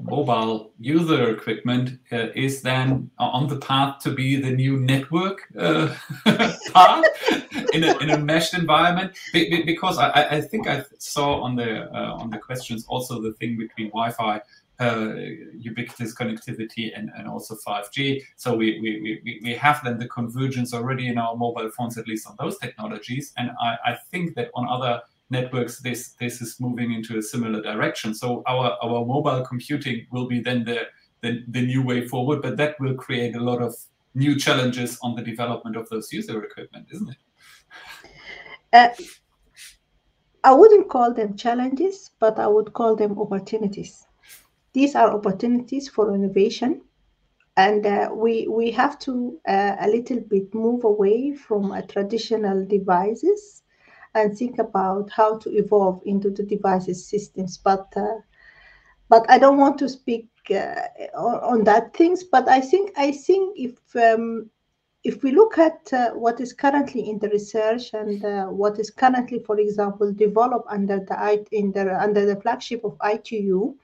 F: mobile user equipment uh, is then on the path to be the new network uh, *laughs* path in a, in a meshed environment? Be, because I, I think I saw on the uh, on the questions also the thing between Wi-Fi uh, ubiquitous connectivity and, and also 5G. So we, we, we, we have then the convergence already in our mobile phones, at least on those technologies. And I, I think that on other networks, this this is moving into a similar direction. So our, our mobile computing will be then the, the, the new way forward, but that will create a lot of new challenges on the development of those user equipment, isn't it?
H: Uh, I wouldn't call them challenges, but I would call them opportunities these are opportunities for innovation and uh, we we have to uh, a little bit move away from uh, traditional devices and think about how to evolve into the devices systems but uh, but i don't want to speak uh, on, on, that things but i think i think if um, if we look at uh, what is currently in the research and what is currently for example developed under the in the under the flagship of itu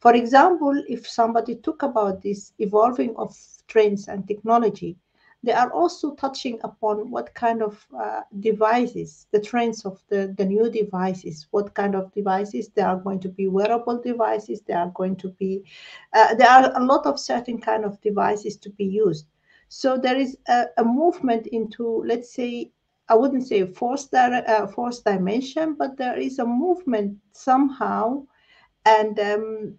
H: for example, if somebody took about this evolving of trends and technology, they are also touching upon what kind of uh, devices, the trends of the, the new devices, what kind of devices, they are going to be wearable devices, they are going to be, uh, there are a lot of certain kind of devices to be used. So there is a, a movement into, let's say, I wouldn't say fourth, uh, fourth dimension, but there is a movement somehow and um,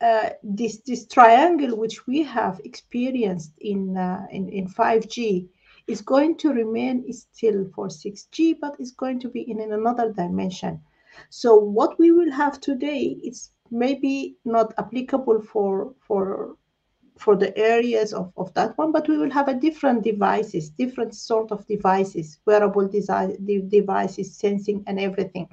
H: uh, this this triangle which we have experienced in, uh, in in 5G is going to remain still for 6G, but it's going to be in another dimension. So what we will have today is maybe not applicable for for for the areas of, of that one, but we will have a different devices, different sort of devices, wearable design, devices, sensing and everything.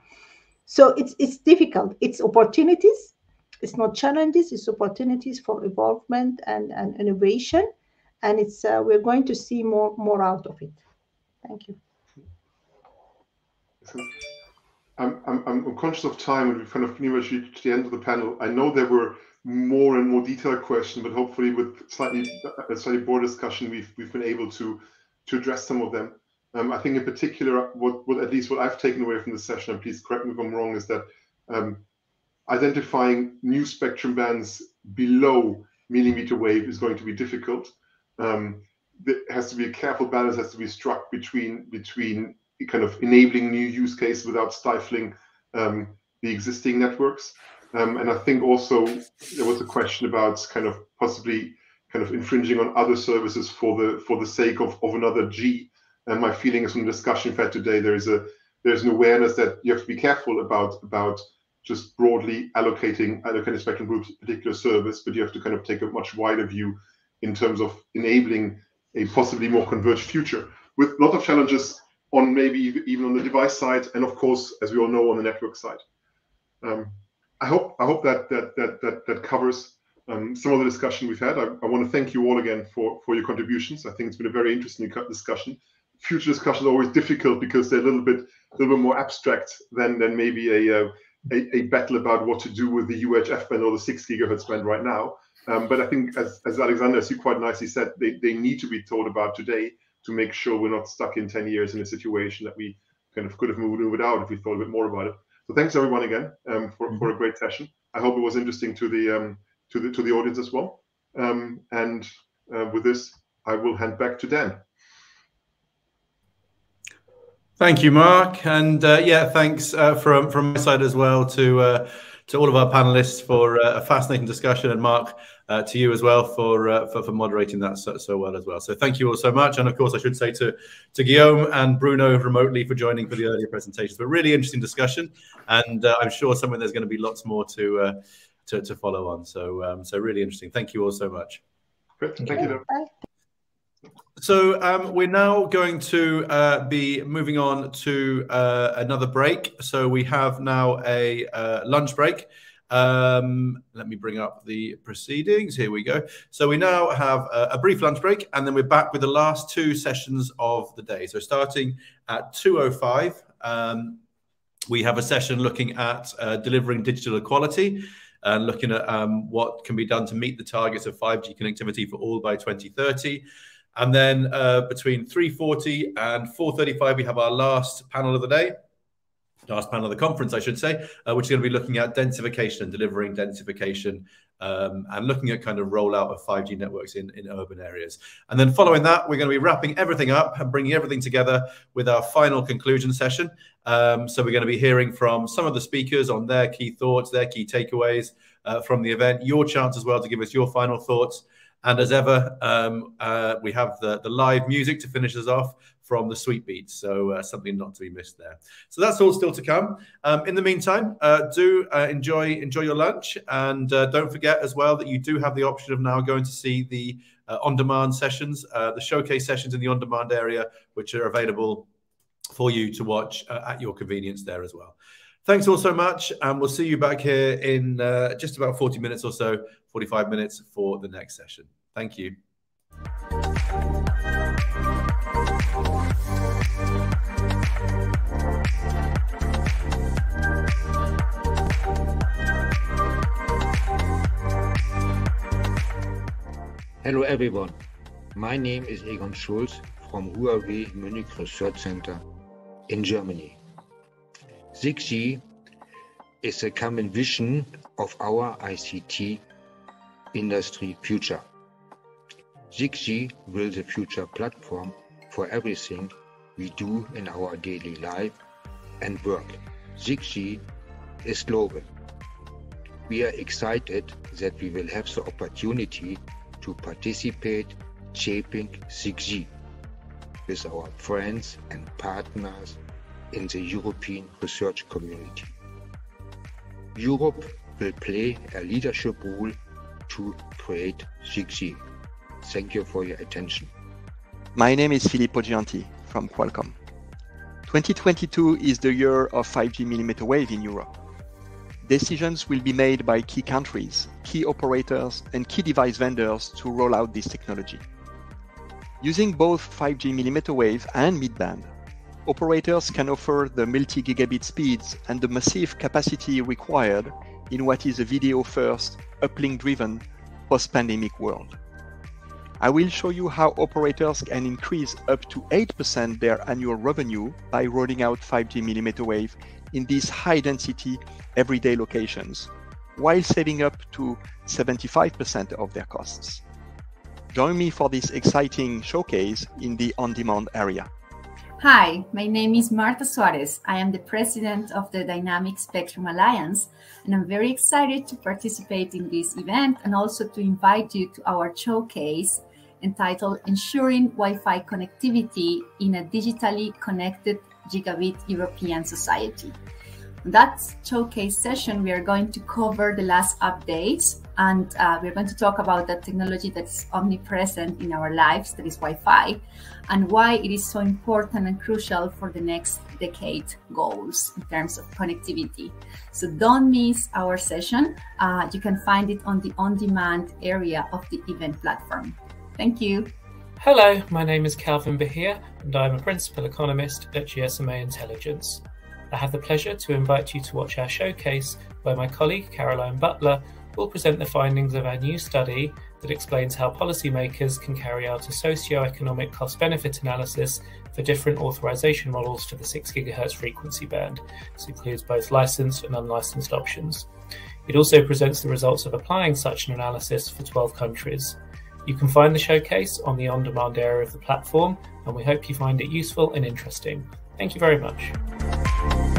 H: So it's it's difficult. It's opportunities it's not challenges, it's opportunities for involvement and, and innovation. And it's uh, we're going to see more more out of it. Thank you.
B: I'm, I'm, I'm conscious of time and we've kind of pretty much reached the end of the panel. I know there were more and more detailed questions, but hopefully with slightly a slightly broader discussion, we've we've been able to to address some of them. Um, I think in particular, what, what at least what I've taken away from the session, and please correct me if I'm wrong, is that um, identifying new spectrum bands below millimeter wave is going to be difficult. Um, there has to be a careful balance has to be struck between between kind of enabling new use cases without stifling um, the existing networks. Um, and I think also there was a question about kind of possibly kind of infringing on other services for the for the sake of, of another G. And my feeling is from the discussion we've had today, there is a there's an awareness that you have to be careful about about just broadly allocating allocated spectrum groups particular service, but you have to kind of take a much wider view in terms of enabling a possibly more converged future with a lot of challenges on maybe even on the device side and of course as we all know on the network side Um, I hope I hope that that that that, that covers um, some of the discussion we've had. I, I, want to thank you all again for for your contributions. I think it's been a very interesting discussion. Future discussions are always difficult because they're a little bit a little bit more abstract than than maybe a uh, a, a, battle about what to do with the UHF band or the six gigahertz band right now. Um, but I think, as, as Alexander, as you quite nicely said, they, they need to be told about today to make sure we're not stuck in 10 years in a situation that we kind of could have moved, out if we thought a bit more about it. So thanks everyone again um, for, mm-hmm. for a great session. I hope it was interesting to the um, to the to the audience as well. Um, and uh, with this, I will hand back to Dan.
A: Thank you, Mark, and uh, yeah, thanks uh, from from my side as well to uh, to all of our panelists for uh, a fascinating discussion, and Mark, uh, to you as well for, uh, for, for moderating that so, so, well as well. So thank you all so much, and of course I should say to to Guillaume and Bruno remotely for joining for the earlier presentations. But really interesting discussion, and uh, I'm sure somewhere there's going to be lots more to uh, to, to follow on. So um, so really interesting. Thank you all so much.
B: Great. Thank you.
A: So um, we're now going to uh, be moving on to uh, another break. So we have now a uh, lunch break. Um, let me bring up the proceedings. Here we go. So we now have a, a, brief lunch break, and then we're back with the last two sessions of the day. So starting at 2.05, um, we have a session looking at uh, delivering digital equality and looking at um, what can be done to meet the targets of 5G connectivity for all by 2030. And then uh, between 3.40 and 4.35, we have our last panel of the day, last panel of the conference, I should say, uh, which is going to be looking at densification and delivering densification um, and looking at kind of rollout of 5G networks in, in urban areas. And then following that, we're going to be wrapping everything up and bringing everything together with our final conclusion session. Um, so we're going to be hearing from some of the speakers on their key thoughts, their key takeaways uh, from the event, your chance as well to give us your final thoughts. And as ever, um, uh, we have the, the live music to finish us off from the Sweet Beats. So uh, something not to be missed there. So that's all still to come. Um, in the meantime, uh, do uh, enjoy enjoy your lunch, and uh, don't forget as well that you do have the option of now going to see the uh, on-demand sessions, the showcase sessions in the on-demand area, which are available for you to watch at your convenience there as well. Thanks all so much, and we'll see you back here in uh, just about 40 minutes or so 45 minutes for the next session. Thank you.
J: Hello everyone, my name is Egon Schulz from Huawei Munich Research Center in Germany. 6G is a common vision of our ICT industry future. 6G will the future platform for everything we do in our daily life and work. 6G is global. We are excited that we will have the opportunity to participate shaping 6G with our friends and partners in the European research community. Europe will play a leadership role to create 6G. Thank you for your attention.
K: My name is Filippo Gianti from Qualcomm. 2022 is the year of 5G millimeter wave in Europe. Decisions will be made by key countries, key operators, and key device vendors to roll out this technology. Using both 5G millimeter wave and midband, operators can offer the multi-gigabit speeds and the massive capacity required in what is a video first, uplink driven, post pandemic world. I will show you how operators can increase up to 8% their annual revenue by rolling out 5G millimeter wave in these high density everyday locations, while saving up to 75% of their costs. Join me for this exciting showcase in the on demand area.
L: Hi, my name is Martha Suarez. I am the president of the Dynamic Spectrum Alliance, and I'm very excited to participate in this event and also to invite you to our showcase entitled Ensuring Wi-Fi Connectivity in a Digitally Connected Gigabit European Society. In that showcase session, we are going to cover the last updates And uh, we're going to talk about the technology that's omnipresent in our lives, that is Wi-Fi, and why it is so important and crucial for the next decade goals in terms of connectivity. So don't miss our session. Uh, you can find it on the on-demand area of the event platform. Thank you.
M: Hello, my name is Kalvin Bahia, and I'm a principal economist at GSMA Intelligence. I have the pleasure to invite you to watch our showcase where my colleague Caroline Butler will present the findings of our new study that explains how policymakers can carry out a socio-economic cost-benefit analysis for different authorization models for the 6 GHz frequency band. This includes both licensed and unlicensed options. It also presents the results of applying such an analysis for 12 countries. You can find the showcase on the on-demand area of the platform, and we hope you find it useful and interesting. Thank you very much.